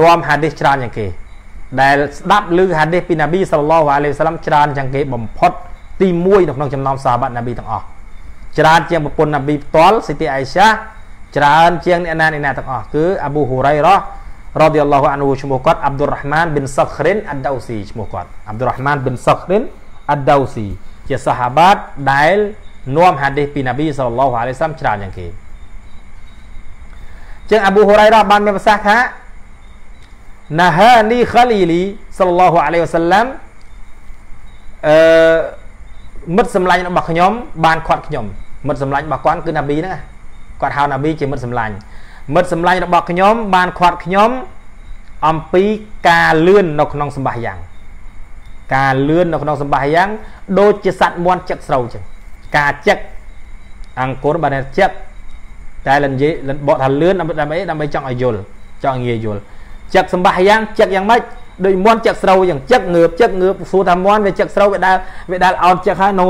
នាំហាឌីសច្រើនជាងគេដែលស្ដាប់ឮហាឌីសពីនប៊ីសល្លោះអាឡៃហ៊ីវសឡាមច្រើនជាងគេបំផុតទី1នៅក្នុងចំណោមសាហាបាត់នប៊ីទាំងអស់ច្រើនជាងប្រពន្ធនប៊ីផ្ទាល់ស៊ីទីអៃសា ច្រើនជាងអ្នកណាអ្នកណាទាំងអស់គឺអាប៊ូហ៊ូរ៉ៃរ៉ារ៉ាឌីយ៉ាឡោះអានហ៊ូឈ្មោះគាត់អាប់ឌុររ៉ាហ្មានប៊ិនសខរិនអាដៅស៊ីឈ្មោះគាត់អាប់ឌុររ៉ាហ្មានប៊ិនសខរិនអាដៅស៊ីជាសាហាបាតដែលនាំហាឌីសពីនប៊ីសល្លឡោះអាឡៃសាំច្រើនយ៉ាងគេចឹងអាប៊ូហូរ៉ៃរ៉ាបានមានប្រសាសន៍ថាណាហានីខាលីលីសល្លឡោះអាឡៃវ៉ាសាឡាំអឺមិត្តសម្លាញ់របស់ខ្ញុំបានខាត់ខ្ញុំមិត្តសម្លាញ់របស់គាត់គឺណាប៊ីហ្នឹង គាត់ហៅណាប៊ីជាមិត្តសម្លាញ់មិត្តសម្លាញ់របស់ខ្ញុំបានខាត់ខ្ញុំអំពីការលឿននៅក្នុងសម្បាយ៉ាងការលឿននៅក្នុងសម្បាយ៉ាងដូចជាសัตว์មន់ចឹកស្រូវចឹងការចឹកអង្គរបានចឹកតែលនិយាយលបកថាលឿនដើម្បីដើម្បីចង់ឲ្យយល់ចង់ងាយយល់ចឹកសម្បាយ៉ាងចឹកយ៉ាងម៉េចដូចមន់ចឹកស្រូវយ៉ាងចឹកងើបចឹកងើបសួរថាមន់វាចឹកស្រូវវាដែលវាដែលអោតចឹកហើយនៅ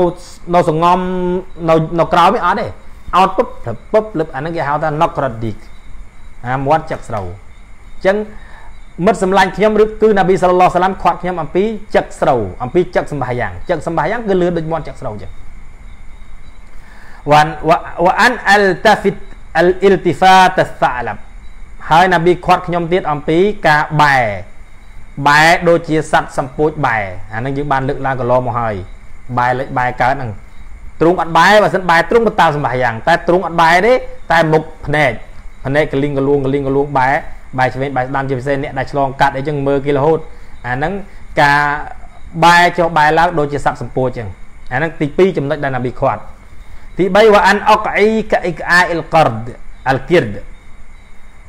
នៅសងំនៅនៅក្រោមវាអត់ទេ អោតពុបពុបលឹបអាហ្នឹងគេហៅថា nocrotic អាមន់ចឹកស្រូវអញ្ចឹងមិត្តសម្លាញ់ខ្ញុំឬគឺណាប៊ីសល្លោះសាឡាំខាត់ខ្ញុំអំពីចឹកស្រូវអំពីចឹកសម្បាយ៉ាងចឹកសម្បាយ៉ាងគឺលឿនដូចមន់ចឹកស្រូវចឹងវ៉ាន់វ៉ាន់អលតាហ្វីតអលអ៊ីលទីហ្វាតសាឡាប់ហើយណាប៊ីខាត់ខ្ញុំទៀតអំពីការបែបែដូចជាសัตว์សម្ពួចបែអានឹងយើងបានលើកឡើងកន្លងមកហើយបែលេចបែកើតហ្នឹង ទ្រុងអត់បែបើសិនបែទ្រុងទៅតាមសម្បាយ៉ាងតែទ្រុងអត់បែទេតែមុខភ្នែកភ្នែកកលីងកលួងកលីងកលួងបែបែឆ្វេងបែស្ដាំជាពិសេសអ្នកដែលឆ្លងកាត់អីចឹងមើលគេរហូតអាហ្នឹងការបែចុះបែឡើងដូចជាសัตว์សម្ពួចចឹងអាហ្នឹងទី2ចំណុចដែលណាប៊ីខាត់ទី3វ៉ាអានអុកអ៊ីកអ៊ីកអាអ៊ីលករដអលគិរដ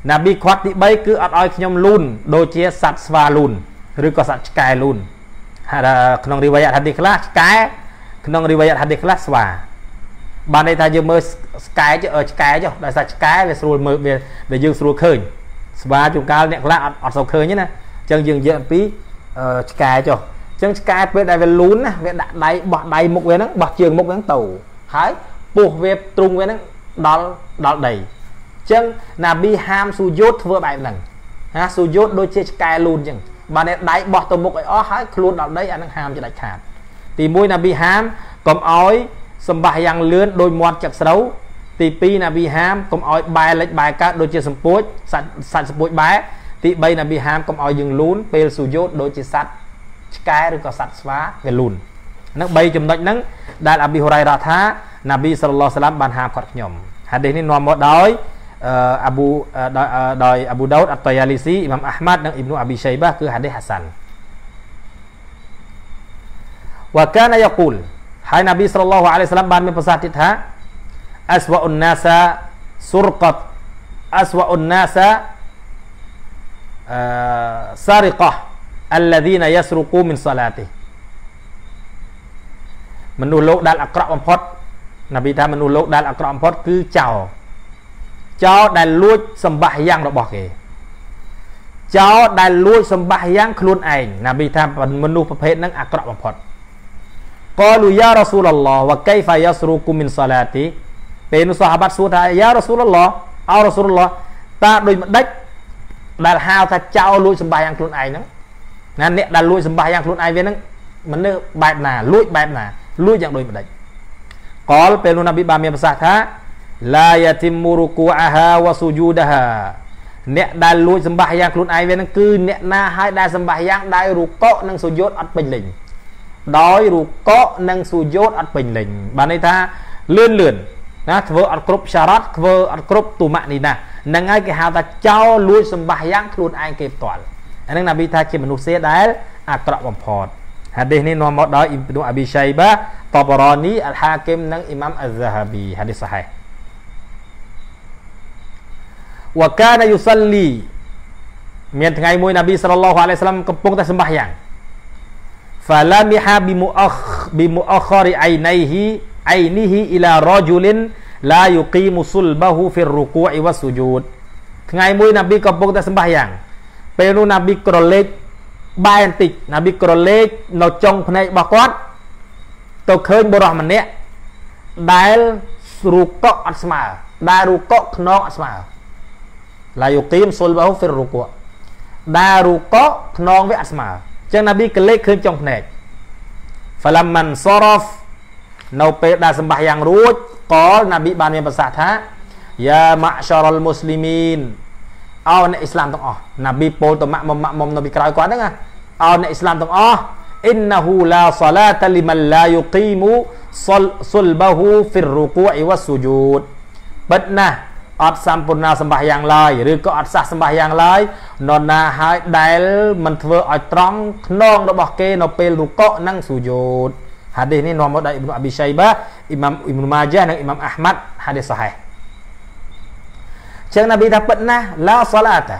ណាប៊ីខាត់ទី3គឺអត់ឲ្យខ្ញុំលូនដូចជាសត្វស្វាលូនឬក៏សត្វឆ្កែលូនក្នុងរីវ៉ាយ៉ាត់ហាឌីខ្លះឆ្កែ ក្នុងរីវ៉ាយ៉ាត់ហាឌីខ្លះស្វាបានន័យថាយើងមើលឆ្កែចឆ្កែចុះដោយសារឆ្កែវាស្រួលមើលវាដែលយើងស្រួលឃើញស្វាជួនកាលអ្នកខ្លះអត់អត់សូវឃើញទេណាអញ្ចឹងយើងនិយាយអំពីឆ្កែចុះអញ្ចឹងឆ្កែពេលដែលវាលូនណាវាដាក់ដៃបោះដៃមុខវាហ្នឹងបោះជើងមុខហ្នឹងទៅហើយពោះវាទ្រុងវាហ្នឹងដល់ដល់ដីចឹងណាប៊ីហាមស៊ូយូតធ្វើបែបហ្នឹងណាស៊ូយូតដូចជាឆ្កែលូនចឹងបានតែដៃបោះទៅមុខឲ្យអស់ហើយខ្លួនដល់ដីអាហ្នឹងហាមជាដាច់ខាត ទី1នប៊ីហាមកុំអោយសម្បះយ៉ាងលឿនដោយមាត់ចាក់ស្រូវទី2នប៊ីហាមកុំអោយបែរលិចបែរកើតដូចជាសម្ពួចសត្វសត្វសម្ពួចបែរទី3នប៊ីហាមកុំអោយយើងលូនពេលសុយោតដូចជាសត្វឆ្កែឬក៏សត្វស្វាវាលូននឹង3ចំណុចហ្នឹងដែលអាប៊ីហូរ៉ៃរ៉ាថានប៊ីសល្លោះសាឡាមបានហាមគាត់ខ្ញុំហាឌីសនេះនាំមកដោយអាប៊ូដោយអាប៊ូដោតអតតយ៉ាលីស៊ីអ៊ីម៉ាំអាហ្មាត់និងអ៊ីប្នូអាប៊ីសៃបាគឺហាឌីសហសាន់ វ៉ាកានយ៉ាគូលហើយណាប៊ីសល្លឡោះអាឡៃសាឡាមបានមានប្រសាសន៍ទៀតថាអស្វអ៊ុនណាសាស៊ុរកតអស្វអ៊ុនណាសាអឺសារិកះ الذين يسرقوا من صلاته មនុស្សលោកដែលអាក្រក់បំផុតនប៊ីថាមនុស្សលោកដែលអាក្រក់បំផុតគឺចោរចោរដែលលួចសម្បាសយ៉ាងរបស់គេចោរដែលលួចសម្បាសយ៉ាងខ្លួនឯងនប៊ីថាមនុស្សប្រភេទហ្នឹងអាក្រក់បំផុត កលូយ៉ារ៉ាស៊ូលឡោះវ៉ាកៃហ្វាយ៉ាស្រូគូមីនសាឡាទីពេលនោះសាហាបាត់សួរថាយ៉ារ៉ាស៊ូលឡោះអោរ៉ាស៊ូលឡោះតើដូចម្ដេចដែលហៅថាចោរលួចសម្បាសយ៉ាងខ្លួនឯងហ្នឹងណាអ្នកដែលលួចសម្បាសយ៉ាងខ្លួនឯងវាហ្នឹងមនុស្សបែបណាលួចបែបណាលួចយ៉ាងដូចម្ដេចកលពេលនោះនប៊ីបានមានប្រសាសន៍ថាឡាយ៉ាទីមូរុគូអាហាវ៉ាស៊ូយូដាហាអ្នកដែលលួចសម្បាសយ៉ាងខ្លួនឯងវានឹងគឺអ្នកណាហើយដែលសម្បាសយ៉ាងដោយរូកកនិងសុយោតអត់ពេញលេញ ដោយរូកកនិងសុយោតអត់ពេញលេញបានន័យថាលឿនលឿនណាធ្វើអត់គ្រប់សារ៉ាត់ធ្វើអត់គ្រប់ទូម៉ាក់នេះណាហ្នឹងហើយគេហៅថាចោលលួចសម្បាសយ៉ាងខ្លួនឯងគេផ្ទាល់អាហ្នឹងណាប៊ីថាជាមនុស្សសេដែលអាក្រក់បំផុតហាឌីសនេះនាំមកដោយអ៊ីប៊ីនអាប៊ីឆៃបាតបរ៉ានីអលហាគីមនិងអ៊ីម៉ាំអហ្សាហាប៊ីហាឌីសសហេវកានយុសលីមានថ្ងៃមួយនប៊ីសល្លឡោះអាឡៃសាឡាំកំពុងតែសម្បាសយ៉ាង falamiha bimuakhari ainihi ainihi ila rajulin la yuqimu sulbahu fi ruku'i wa sujud ថ្ងៃមួយណាប៊ីកំពុងតែសម្បះយ៉ាង ពេលនោះណាប៊ីក្រឡេកបែបន្តិចណាប៊ីក្រឡេកនៅចុងភ្នែករបស់គាត់ទៅឃើញបុរសម្នាក់ដែលរូកកអត់ស្មើដែលរូកកខ្នងអត់ស្មើឡាយុគីមសុលបោហ្វីរូកកដែលរូកកខ្នងវាអត់ស្មើ ចឹងណាប៊ីកលេចឃើញចុងភ្នែកហ្វាឡាម៉ាន់សរ៉ហ្វនៅពេលដែលសម្បាសយ៉ាងរួចកលណាប៊ីបានមានប្រសាសន៍ថាយ៉ាម៉ាក់សារលមូស្លីមីនអោអ្នកអ៊ីស្លាមទាំងអស់ណាប៊ីពោលទៅម៉ាក់មុំម៉ាក់មុំនៅពីក្រោយគាត់ហ្នឹងណាអោអ្នកអ៊ីស្លាមទាំងអស់ إنه لا صلاة لمن لا يقيم صلبه في الركوع والسجود បិទណាស់ អត់សម្ពូរណាសម្បាយ៉ាងឡើយឬក៏អត់សះសម្បាយ៉ាងឡើយនរណាហើយដែលមិនធ្វើឲ្យត្រង់ខ្នងរបស់គេនៅពេលរុកនិងស៊ូយូតហាឌីសនេះនាំមកដោយអ៊ីប្នុអប៊ីសៃបាអ៊ីម៉ាំអ៊ីប្នុម៉ាជានិងអ៊ីម៉ាំអាហ្មាត់ហាឌីសសហេចឹងនប៊ីថាពិតណាស់ឡាសាឡាតា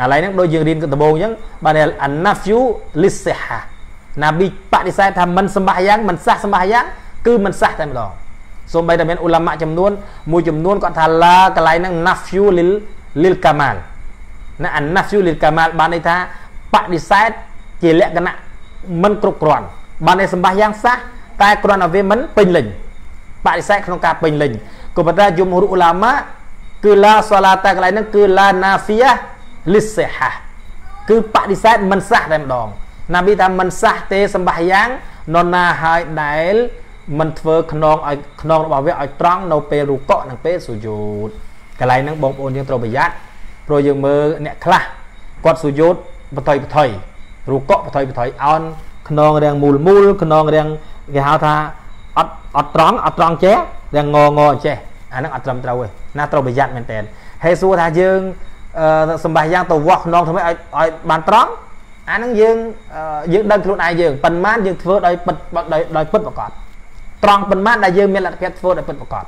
អាឡៃហ្នឹងដូចយើងរៀនដំបូងអញ្ចឹងបានអាណាហ្វយូលីសិហាណាប៊ីបដិសេធថាមិនសម្បាយ៉ាងមិនសះសម្បាយ៉ាងគឺមិនសះតែម្ដង សូម្បីតែមានអ៊ុឡាម៉ាចំនួនមួយចំនួនគាត់ថាឡាកន្លែងហ្នឹង nafyu lil lil kamal ណាអា nafyu lil kamal បានន័យថាបដិសេធជាលក្ខណៈមិនគ្រប់គ្រាន់បានន័យសម្បាយ៉ាងសះតែគ្រាន់តែវាមិនពេញលេញបដិសេធក្នុងការពេញលេញក៏ប៉ុន្តែយមរុអ៊ុឡាម៉ាគឺឡាសាឡាតាកន្លែងហ្នឹងគឺឡាណាហ្វីយ៉ាលិសិហាគឺបដិសេធមិនសះតែម្ដងណាប៊ីថាមិនសះទេសម្បាយ៉ាងនរណាហើយដែល មិនធ្វើខ្នងឲ្យខ្នងរបស់វាឲ្យត្រង់នៅពេលរុកនិងពេលសុយោតកន្លែងហ្នឹងបងប្អូនយើងត្រូវប្រយ័ត្នព្រោះយើងមើលអ្នកខ្លះគាត់សុយោតបថុយបថុយរុកបថុយបថុយអោនខ្នងរាងមូលមូលខ្នងរាងគេហៅថាអត់អត់ត្រង់អត់ត្រង់ចេះរាងងងអញ្ចេះអាហ្នឹងអត់ត្រឹមត្រូវទេណាត្រូវប្រយ័ត្នមែនតើហើយសួរថាយើងសម្បាយ៉ាងទៅវាស់ខ្នងធ្វើម៉េចឲ្យឲ្យបានត្រង់អាហ្នឹងយើងយើងដឹងខ្លួនឯងយើងប៉ុន្មានយើងធ្វើដោយពិតដោយដោយពិតប្រកប ត្រង់ប៉ុន្មានដែលយើងមានលទ្ធភាពធ្វើដោយពិតប្រកប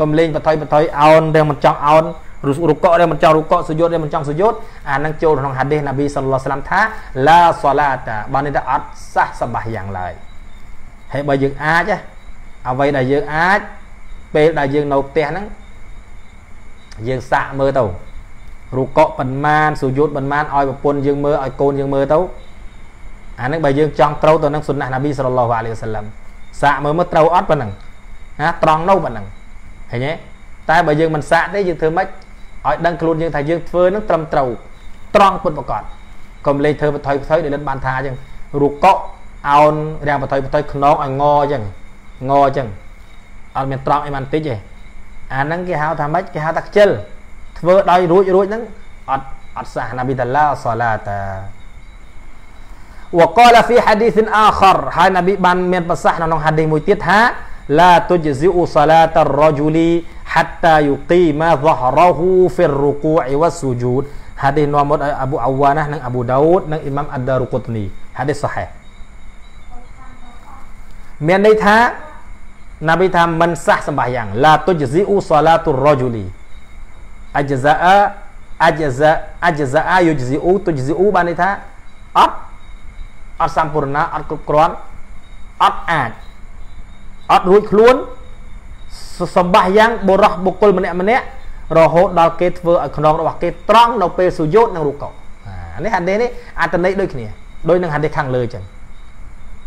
កុំលេងបថុយបថុយអោនដែលមិនចង់អោនរុកកដែលមិនចង់រុកកសុយុតដែលមិនចង់សុយុតអានឹងចូលក្នុងហាឌីសនប៊ីសល្លឡោះស្លាមថាឡាសាឡាតាបាននេះថាអត់សះសម្បាយ៉ាងឡើយហើយបើយើងអាចអ្វីដែលយើងអាចពេលដែលយើងនៅផ្ទះហ្នឹងយើងសាក់មើលទៅរុកកប៉ុន្មានសុយុតប៉ុន្មានឲ្យប្រពន្ធយើងមើលឲ្យកូនយើងមើលទៅអានឹងបើយើងចង់ត្រូវទៅនឹងសុនណះនប៊ីសល្លឡោះអាឡៃវសល្លាម សាកមើលមើលត្រូវអត់ប៉ុណ្ណឹងណាត្រង់នោះប៉ុណ្ណឹងឃើញទេតែបើយើងមិនសាកទេយើងធ្វើម៉េចឲ្យដឹងខ្លួនយើងថាយើងធ្វើនឹងត្រឹមត្រូវត្រង់ពុតប្រកបកុំលេងធ្វើបថុយបថុយដែលលិនបានថាអញ្ចឹងរូកកអោនរាងបថុយបថុយខ្នងឲ្យងអញ្ចឹងងអញ្ចឹងអត់មានត្រង់អីបានតិចទេអាហ្នឹងគេហៅថាម៉េចគេហៅថាខ្ជិលធ្វើដោយរួចរួចហ្នឹងអត់អត់សះណាប៊ីតាឡាសាឡាតា វកលហ្វីហាឌីសិនអាខរហើយនប៊ីបានមានប្រសាសន៍នៅក្នុងហាឌីមួយទៀតថាឡាទុជហ្ស៊ីឧសាឡាតរជូលីហាត់តាយូគីម៉ាហ្វរ៉ូហ៊ូហ្វីររូគូអ៊ីវ៉ាស៊ូជូដហាឌីសនាំមកឲ្យអាប៊ូអាវ៉ាណានិងអាប៊ូដាវូដនិងអ៊ីម៉ាំអាដារូកុតនីហាឌីសសហេះមានន័យថាណាប៊ីថាមិនសះសម្បះយ៉ាងឡាទុជហ្ស៊ីឧសាឡាតុរជូលីអជ្ជាអាអជ្ជាអាយូជហ្ស៊ីឧទុជហ្ស៊ីឧបានន័យថាអត់ អត់សម្ពូរណាអត់គ្រប់គ្រាន់អត់អាចអត់រួចខ្លួនសម្បាយ៉ាងបុរសបុគ្គលម្នាក់ម្នាក់រហូតដល់គេធ្វើឲ្យខ្នងរបស់គេត្រង់នៅពេលសុយោតនិងរុកអានេះហាឌីនេះអត្តន័យដូចគ្នាដូចនឹងហាឌីខាងលើចឹង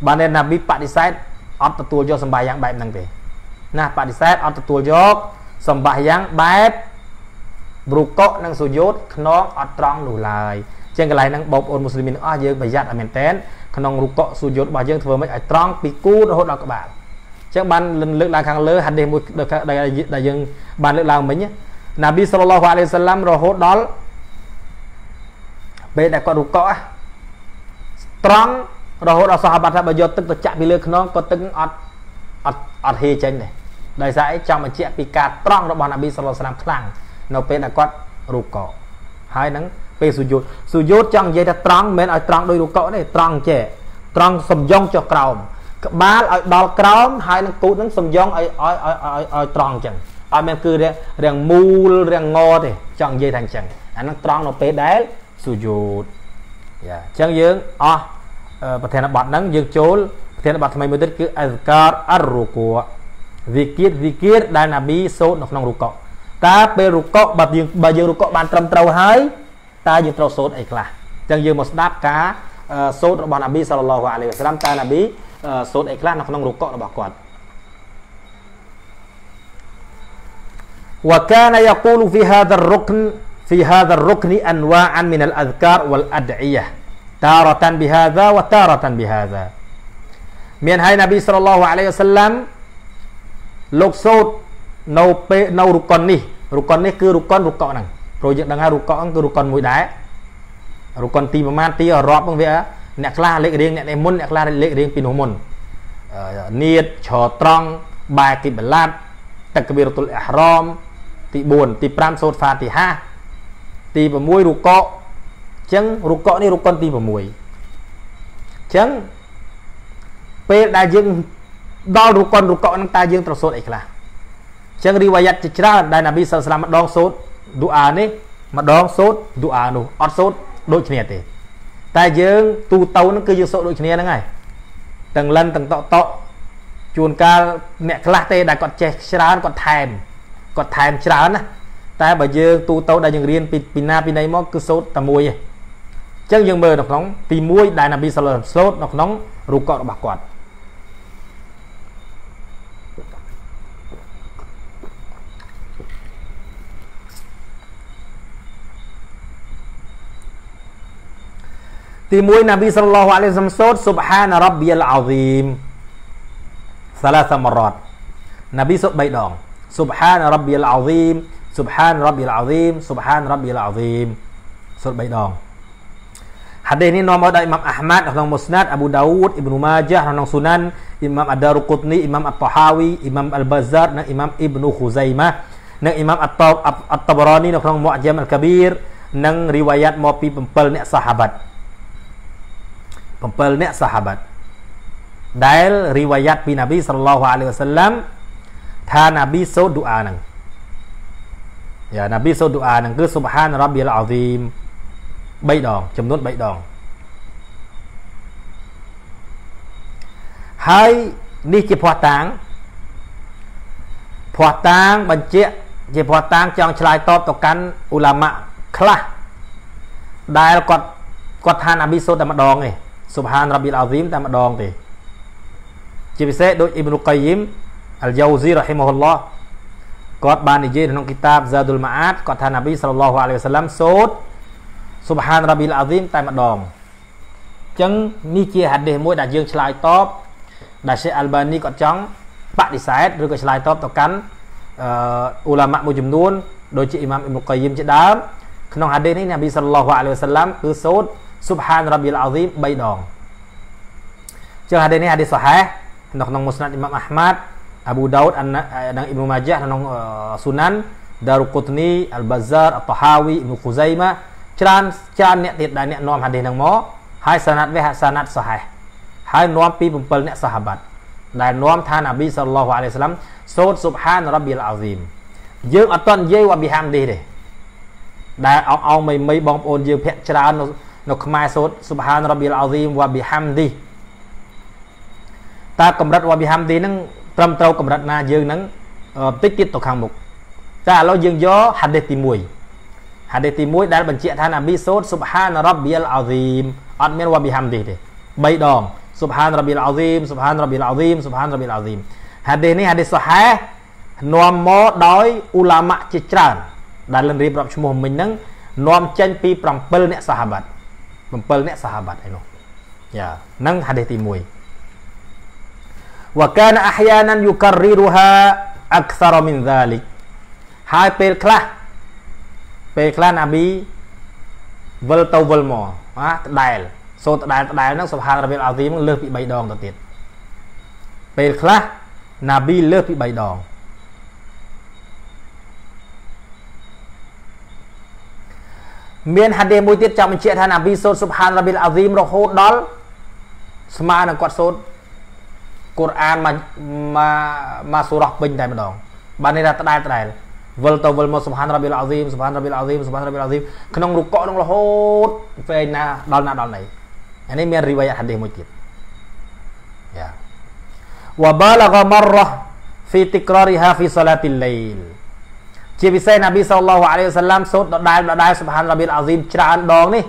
បានតែណាប៊ីបដិសេធអត់ទទួលយកសម្បាយ៉ាងបែបហ្នឹងទេណាបដិសេធអត់ទទួលយកសម្បាយ៉ាងបែបរុកនិងសុយោតខ្នងអត់ត្រង់នោះឡើយ ចឹងកន្លែងហ្នឹងបងប្អូនមូស្លីមានទាំងអស់យើងប្រយ័ត្នឲ្យមែនតែនក្នុងរូបកក់ស៊ូយុតរបស់យើងធ្វើមិនឲ្យត្រង់ពីគូរហូតដល់ក្បាលអញ្ចឹងបានលើកឡើងខាងលើហាឌីសមួយដែលយើងបានលើកឡើងមិញណាប៊ីសល្លឡោះអាឡៃសាឡាំរហូតដល់ពេលដែលគាត់រូបកក់ត្រង់រហូតដល់សាហាបាត់ថាបើយកទឹកទៅចាក់ពីលើខ្នងក៏ទឹកអត់អត់អត់ហេចេញដែរដោយសារអីចង់បញ្ជាក់ពីការត្រង់របស់ណាប៊ីសល្លឡោះសាឡាំខ្លាំងនៅពេលដែលគាត់រូបកក់ហើយនឹង ពេលសុយោតសុយោតចង់និយាយថាត្រង់មិនមែនឲ្យត្រង់ដោយរូកកទេត្រង់ចេះត្រង់សំយងចុះក្រោមក្បាលឲ្យដល់ក្រោមហើយនឹងគូតនឹងសំយងឲ្យឲ្យឲ្យឲ្យត្រង់អញ្ចឹងអត់មែនគឺរាងមូលរាងងទេចង់និយាយថាអញ្ចឹងអានឹងត្រង់នៅពេលដែលសុយោតយ៉ាអញ្ចឹងយើងអស់ប្រធានបទហ្នឹងយើងចូលប្រធានបទថ្មីមួយទៀតគឺអស្ការអរុគួវិគៀតវិគៀតដែលណាប៊ីសូត្រនៅក្នុងរុកកតើពេលរុកកបើយើងបើយើងរុកកបានត្រឹមត្រូវហើយ តើយើងត្រូវសូត្រអីខ្លះអញ្ចឹងយើងមកស្ដាប់ការសូត្ររបស់នប៊ីសល្លឡោះអាឡៃវ៉ាសឡាមតើនប៊ីសូត្រអីខ្លះនៅក្នុងរុកករបស់គាត់ وكان يقول في هذا الركن في هذا الركن انواعا من الاذكار والادعيه تارة بهذا وتارة بهذا មានហើយនប៊ីសល្លឡោះអាឡៃវ៉ាសឡាមលោកសូត្រនៅពេលនៅរុកុននេះរុកុននេះគឺរុកុនរុកកហ្នឹង ព្រោះយើងដឹងថារុកកគឺរុកុនមួយដែររុកុនទីប្រមាណទីរាប់ហ្នឹងវាអ្នកខ្លះលេខរៀងអ្នកនេះមុនអ្នកខ្លះលេខរៀងពីនោះមុននៀតឆត្រង់បែគីបឡាត់តកប៊ីរតុលអ៊ីហ្រ៉មទី4ទី5សូត្រហ្វាទីហាទី6រុកអញ្ចឹងរុកនេះរុកុនទី6អញ្ចឹងពេលដែលយើងដល់រុកុនរុកហ្នឹងតើយើងត្រូវសូត្រអីខ្លះអញ្ចឹងរីវ៉ាយ៉ាត់ជាច្រើនដែលនប៊ីសាស្លាមម្ដងសូត្រ ឌូអានេះម្ដងសូត្រឌូអានោះអត់សូត្រដូចគ្នាទេ តែយើងទូទៅហ្នឹងគឺយើងសូត្រដូចគ្នាហ្នឹងហើយទាំងលិនទាំងតកតកជួនកាលអ្នកខ្លះទេដែលគាត់ចេះច្រើនគាត់ថែមគាត់ថែមច្រើនណាតែបើយើងទូទៅដែលយើងរៀនពីពីណាពីណីមកគឺសូត្រតែមួយឯងអញ្ចឹងយើងមើលនៅក្នុងទី1ដែលនប៊ីសាឡឡោះសូត្រនៅក្នុងរូបកត់របស់គាត់ ទី1នប៊ីសល្លោះអាឡៃហ៊ីវសូត្រ Subhan Rabbiyal Azim សាឡាសមរតនប៊ីសូត្រ3ដង Subhan Rabbiyal Azim Subhan Rabbiyal Azim Subhan Rabbiyal Azim សូត្រ3ដងហាឌីសនេះនាំមកដោយអ៊ីម៉ាំអាហ្មាត់ក្នុងមុស្ណាត់អ៊ូប៊ូដាវូដអ៊ីប្នូម៉ាជាក្នុងស៊ូណានអ៊ីម៉ាំអាដារុគុតនីអ៊ីម៉ាំអតតហាវីអ៊ីម៉ាំអលបាហ្សារនិងអ៊ីម៉ាំអ៊ីប្នូខូហ្សៃម៉ានិងអ៊ីម៉ាំអតតអតតបរ៉ានីនៅក្នុងមុអជាមអលកាប៊ីរនិងរីវ៉ាយ៉ាត់មកពី7អ្នកសាហាបាត់ 7អ្នកសាហាបាត់ដែលរីវ៉ាយ៉ាត់ពីនប៊ីសល្លោះអាឡៃវ៉ាសាឡាំថានប៊ីសូឌូអាហ្នឹងយ៉ានប៊ីសូឌូអាហ្នឹងគឺស៊ុបហានរ៉ាប៊ីលអាហ្ស៊ីម3ដងចំនួន3ដងហើយនេះជាភ័ស្តុតាងភ័ស្តុតាងបញ្ជាក់ជាភ័ស្តុតាងចង់ឆ្លើយតបទៅកាន់អ៊ូឡាម៉ាខ្លះដែលគាត់គាត់ថានប៊ីសូតែម្ដងទេ ស៊ុបហានរ៉ាប៊ីលអាហ្ស៊ីមតែម្ដងទេជាពិសេសដូចអ៊ីប្នុកៃយីមអលយូស៊ីរ៉ហ៊ីម៉ាហ៊ុលឡោះគាត់បាននិយាយក្នុងគីតាប Zadul Ma'ad គាត់ថានប៊ីសល្លឡោះអាឡៃហ៊ីវសល្លាមសូត្រ Subhan Rabbil Azim តែម្ដងអញ្ចឹងនេះជាហាឌីសមួយដែលយើងឆ្លើយតបដែលសេអាល់បានីគាត់ចង់បដិសេធឬក៏ឆ្លើយតបទៅកាន់អឺអ៊ូឡាម៉ាមួយចំនួនដូចជាអ៊ីម៉ាមអ៊ីមុកៃយីមជាដើមក្នុងហាឌីសនេះនប៊ីសល្លឡោះអាឡៃហ៊ីវសល្លាមគឺសូត្រ Subhan Rabbil Azim 3ដងចឹងហាឌីសនេះហាឌីសសហេះនៅក្នុងមុស្ណាត់អ៊ីម៉ាំអាហ្មាត់អាប៊ូដោតនិងអ៊ីប្នូម៉ាជាក្នុងស៊ូណានដារុកូតនីអលបាហ្សារអតហាវីអ៊ីប្នូខូហ្សៃម៉ាច្រើនច្រើនអ្នកទៀតដែលអ្នកនាំហាឌីសហ្នឹងមកហើយសាណាត់វាសាណាត់សហេះហើយនាំពី7អ្នកសាហាបាត់ដែលនាំថានប៊ីសល្លោះអាឡៃហ៊ីវសឡាមសូត្រស៊ុបហានរ៉ាប៊ីលអាហ្ស៊ីមយើងអត់ទាន់និយាយវ៉ាប៊ីហាំឌីទេដែលអងអងមីមីបងប្អូនយើងភាកច្រើន នៅខ្មែរសូត្រស៊ុបហានរ៉ាប៊ីលអាហ្ស៊ីមវ៉ាប៊ីហាំឌីតើកម្រិតវ៉ាប៊ីហាំឌីហ្នឹងត្រឹមត្រូវកម្រិតណាយើងនឹងបន្តិចទៀតទៅខាងមុខតែឥឡូវយើងយកហាឌីសទី1ហាឌីសទី1ដែលបញ្ជាក់ថានប៊ីសូត្រស៊ុបហានរ៉ាប៊ីលអាហ្ស៊ីមអត់មានវ៉ាប៊ីហាំឌីទេ3ដងស៊ុបហានរ៉ាប៊ីលអាហ្ស៊ីមស៊ុបហានរ៉ាប៊ីលអាហ្ស៊ីមស៊ុបហានរ៉ាប៊ីលអាហ្ស៊ីមហាឌីសនេះហាឌីសសហេនាំមកដោយអ៊ូឡាម៉ាជាច្រើនដែលលិនរៀបរាប់ឈ្មោះមិញហ្នឹងនាំចេញពី7អ្នកសាហាបាត់ 7នាក់សាហាបាត់ឯនោះយ៉ានឹងហាឌីសទី1វកានអះយ៉ានានយូការីរូហាអក្សរមីនហ្សាលិកហើយពេលខ្លះពេលខ្លះណាប៊ីវិលទៅវិលមកណាដដែលសូត្រដដែលដដែលហ្នឹងសុផានរ៉ាប៊ីអាស៊ីមលើសពី3ដងទៅទៀតពេលខ្លះណាប៊ីលើសពី3ដង មានហាឌីសមួយទៀតចង់បញ្ជាក់ថានប៊ីសូត្រសុបហានរ៉ាប៊ីលអាហ្ស៊ីមរហូតដល់ស្មើនឹងគាត់សូត្រកូរ៉ានមកមកសូរ៉ោះពេញតែម្ដងបាននេះថាដដែលដដែលវិលទៅវិលមកសុបហានរ៉ាប៊ីលអាហ្ស៊ីមសុបហានរ៉ាប៊ីលអាហ្ស៊ីមសុបហានរ៉ាប៊ីលអាហ្ស៊ីមក្នុងរុកកនឹងរហូតពេលណាដល់ណាដល់ណីអានេះមានរីវ៉ៃហាឌីសមួយទៀតយ៉ាវបាឡាហ្មារ៉ាហ្វីតិក្រ៉ារីហាហ្វីសាឡាទីលឡៃល ជាពិសេសណាប៊ីសល្លោះអាឡៃហ៊ីវសឡាមសូត្រដដែលដដែលសុបហានរ៉ាប៊ីលអាស៊ីមច្រើនដងនេះ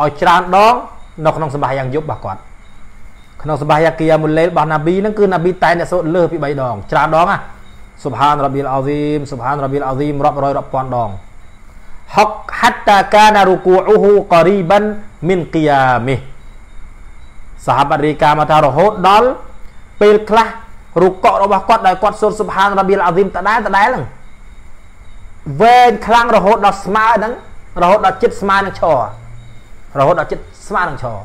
ឲ្យច្រើនដងនៅក្នុងសម្បាយ៉ាងយប់របស់គាត់ក្នុងសម្បាយាគីយ៉ាមុលលេលរបស់ណាប៊ីហ្នឹងគឺណាប៊ីតែងតែសូត្រលើសពី3ដងច្រើនដងណាសុបហានរ៉ាប៊ីលអាហ្ស៊ីមសុបហានរ៉ាប៊ីលអាហ្ស៊ីមរាប់រយរាប់ពាន់ដងហុកហាត់តាកាណារុគូអ៊ូហ៊ូការីបានមីនគីយ៉ាមីសាហាបារីកាមកថារហូតដល់ពេលខ្លះរុកករបស់គាត់ដោយគាត់សូត្រសុបហានរ៉ាប៊ីលអាហ្ស៊ីមតដែលតដែលហ្នឹង វែងខ្លាំងរហូតដល់ស្មើហ្នឹងរហូតដល់ចិត្តស្មើនឹងឈររហូតដល់ចិត្តស្មើនឹងឈរ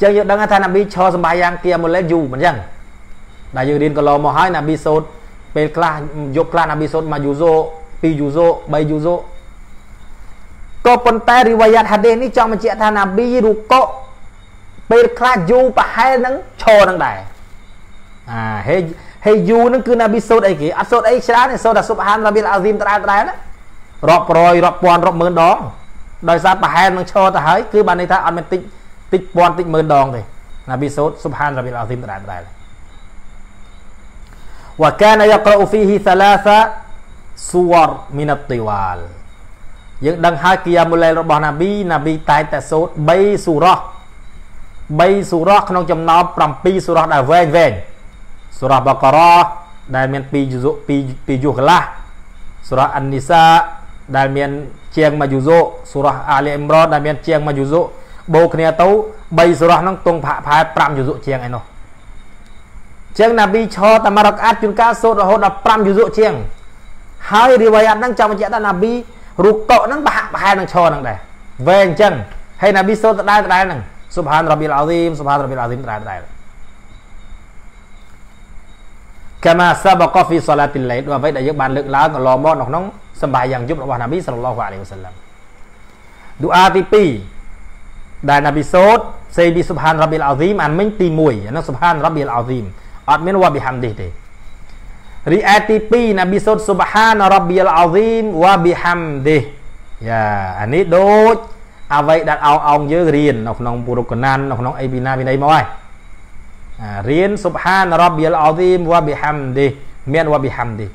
ចឹងយើងដឹងថាណាប៊ីឈរសម្បាយ៉ាងគៀមូលេយូមិនចឹងដែលយើងរៀនកន្លងមកហើយណាប៊ីសូត្រពេលខ្លះយប់ខ្លះណាប៊ីសូត្រ1យូសូ2យូសូ3យូសូក៏ប៉ុន្តែរីវ៉ាយ៉ាត់ហាឌីសនេះចង់បញ្ជាក់ថាណាប៊ីរុកុពេលខ្លះយូប្រហែលនឹងឈរនឹងដែរអាហេ ហើយយូហ្នឹងគឺនប៊ីសូតអីគេអត់សូតអីច្រើនទេសូតតែសុបហានរ៉ាប៊ីលអាស៊ីមដដែលដដែលណារាប់រយរាប់ពាន់រាប់ម៉ឺនដងដោយសារប្រហែលនឹងឈរទៅហើយគឺបានន័យថាអត់មានតិចតិចពាន់តិចម៉ឺនដងទេណាប៊ីសូតសុបហានរ៉ាប៊ីលអាស៊ីមដដែលដដែលវ៉ាកានយ៉ាក្រអ៊ូហ្វីហ៊ីសាឡាសាស៊ូវរមីណាត់ទីវ៉ាលយើងដឹងហើយគីយ៉ាមូលែលរបស់ណាប៊ីណាប៊ីតែតែសូត3ស៊ូរ៉ោះ3ស៊ូរ៉ោះក្នុងចំណោម7ស៊ូរ៉ោះដែលវែងវែង សូរ៉បករ៉ដែលមាន2យូស៊ូ2 2យូកន្លះសូរ៉អាននីសាដែលមានជាង1យូស៊ូសូរ៉អាលីអ៊ីមរ៉នដែលមានជាង1យូស៊ូបូកគ្នាទៅ3សូរ៉ហ្នឹងទងផាក់ផែ5យូស៊ូជាងឯនោះចឹងណាប៊ីឈរតាមរកអាត់ជួនកាលសូត្ររហូតដល់5យូស៊ូជាងហើយរីវ៉ាយ៉ាត់ហ្នឹងចាំបញ្ជាក់ថាណាប៊ីរុកុហ្នឹងប្រហាក់ប្រហែលនឹងឈរហ្នឹងដែរវែងអញ្ចឹងហើយណាប៊ីសូត្រដដែលដដែលហ្នឹងស៊ុបហានរ៉ាប៊ីលអាហ្ស៊ីមស៊ុបហានរ៉ាប៊ីលអាហ្ស៊ីមដដែលដដែល កាមាសាបកហ្វីសាឡាទីលៃដូចអ្វីដែលយើងបានលើកឡើងកន្លងមកនៅក្នុងសម្បាយ៉ាងយប់របស់ណាប៊ីសល្លឡោះអាឡៃហ៊ីវ៉ាសល្លាមឌូអាទី2ដែលណាប៊ីសូត្រសេប៊ីស៊ុបហានរ៉ាប៊ីលអាហ្ស៊ីមអានមិញទី1អានោះស៊ុបហានរ៉ាប៊ីលអាហ្ស៊ីមអត់មានវ៉ាប៊ីហាំឌីទេរីឯទី2នប៊ីសូតស៊ុបហានរ៉ាប៊ីលអាហ្ស៊ីមវ៉ាប៊ីហាំឌីយ៉ាអានេះដូចអ្វីដែលអោងអោងយើងរៀននៅក្នុងពុរុកណាននៅក្នុងអីពីណាពីណីមកហើយ រៀនស៊ុបហានរ៉ាប៊ីលអាហ្ស៊ីមវ៉ាប៊ីហាំឌីមានវ៉ាប៊ីហាំឌី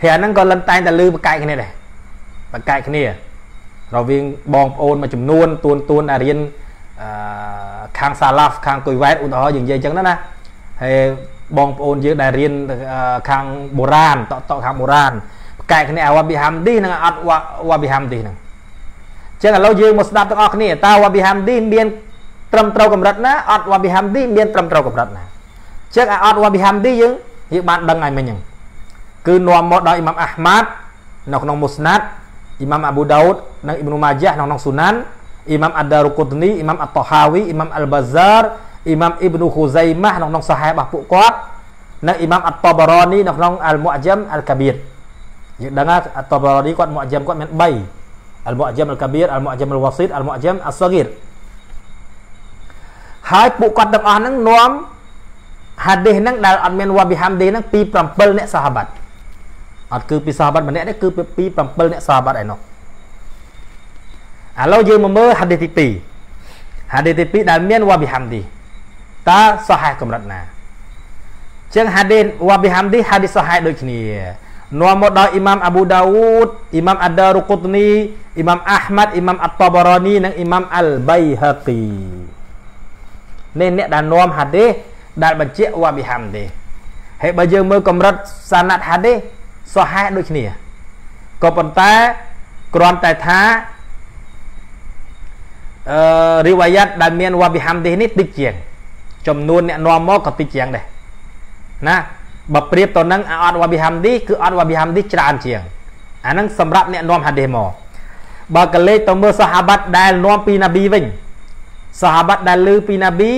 ហើយអាហ្នឹងក៏លិនតែងតែលឺបកែកគ្នាដែរបកែកគ្នារវាងបងប្អូនមួយចំនួនទួនទួនដែលរៀនអឺខាងសាឡាហ្វខាងគុយវ៉ែតឧទាហរណ៍យើងនិយាយអញ្ចឹងណាហើយបងប្អូនយើងដែលរៀនខាងបុរាណតតខាងបុរាណកែគ្នាវ៉ាប៊ីហាំឌីនិងអត់វ៉ាប៊ីហាំឌីហ្នឹងអញ្ចឹងឥឡូវយើងមកស្ដាប់ទាំងអស់គ្នាតើវ៉ាប៊ីហាំឌីមាន ត្រឹមត្រូវកម្រិតណាអត់វ៉ាប៊ីហាំឌីមានត្រឹមត្រូវកម្រិតណាអញ្ចឹងអត់វ៉ាប៊ីហាំឌីយើងយើងបានដឹងហើយមិញហ្នឹងគឺនាំមកដោយអ៊ីម៉ាំអាហ្មាត់នៅក្នុងមុស្ណាត់អ៊ីម៉ាំអាប៊ូដាវូតនិងអ៊ីប្នូម៉ាយ៉ានៅក្នុងស៊ូណានអ៊ីម៉ាំអាដារុកូតនីអ៊ីម៉ាំអតតហាវីអ៊ីម៉ាំអលបាហ្សារអ៊ីម៉ាំអ៊ីប្នូហ៊ូសៃម៉ាស់នៅក្នុងសាហែរបស់ពួកគាត់និងអ៊ីម៉ាំអតតបារ៉ានីនៅក្នុងអលមុអាចាំអលកាបៀរយើងដឹងថាអតតបារ៉ានីគាត់មុអាចាំគាត់មាន3អលមុអាចាំអលកាបៀរអលមុអាចាំអលវ៉ាស៊ីតអលមុអាចាំអស្សាហ្គីរ ហើយពួកគាត់ទាំងអស់ហ្នឹងនាំហាឌីសហ្នឹងដែលអត់មានវ៉ាប៊ីហាំឌីហ្នឹងពី7អ្នកសាហាបាត់អត់គឺពីសាហាបាត់ម្នាក់ទេគឺពី7អ្នកសាហាបាត់ឯនោះឥឡូវយើងមកមើលហាឌីសទី2ហាឌីសទី2ដែលមានវ៉ាប៊ីហាំឌីតើសោះហែកម្រិតណាចឹងហាឌីសវ៉ាប៊ីហាំឌីហាឌីសសោះហែដូចគ្នានាំមកដោយអ៊ីម៉ាំអាប៊ូដាវូដអ៊ីម៉ាំអាដារុកុតនីអ៊ីម៉ាំអាហ្មាត់អ៊ីម៉ាំអាតបរ៉ានីនិងអ៊ីម៉ាំអលបៃហាគី នេះអ្នកដែលនាំហាឌីសដែលបញ្ជាក់វ៉ាប៊ីហាំឌីហើយបើយើងមើលកម្រិតសាណាត់ហាឌីសសោះហែដូចគ្នាក៏ប៉ុន្តែគ្រាន់តែថាអឺរីវ៉ាយ៉ាត់ដែលមានវ៉ាប៊ីហាំឌីនេះតិចជាង ចំនួនអ្នកនាំមកក៏តិចជាងដែរណាបើប្រៀបទៅនឹងអត់វ៉ាប៊ីហាំឌីគឺអត់វ៉ាប៊ីហាំឌីច្រើនជាងអាហ្នឹងសម្រាប់អ្នកនាំហាឌីសមកបើកលេចទៅមើលសាហាបាត់ដែលនាំពីណាប៊ីវិញ សាហាបាត់ដែលឮពីណាប៊ី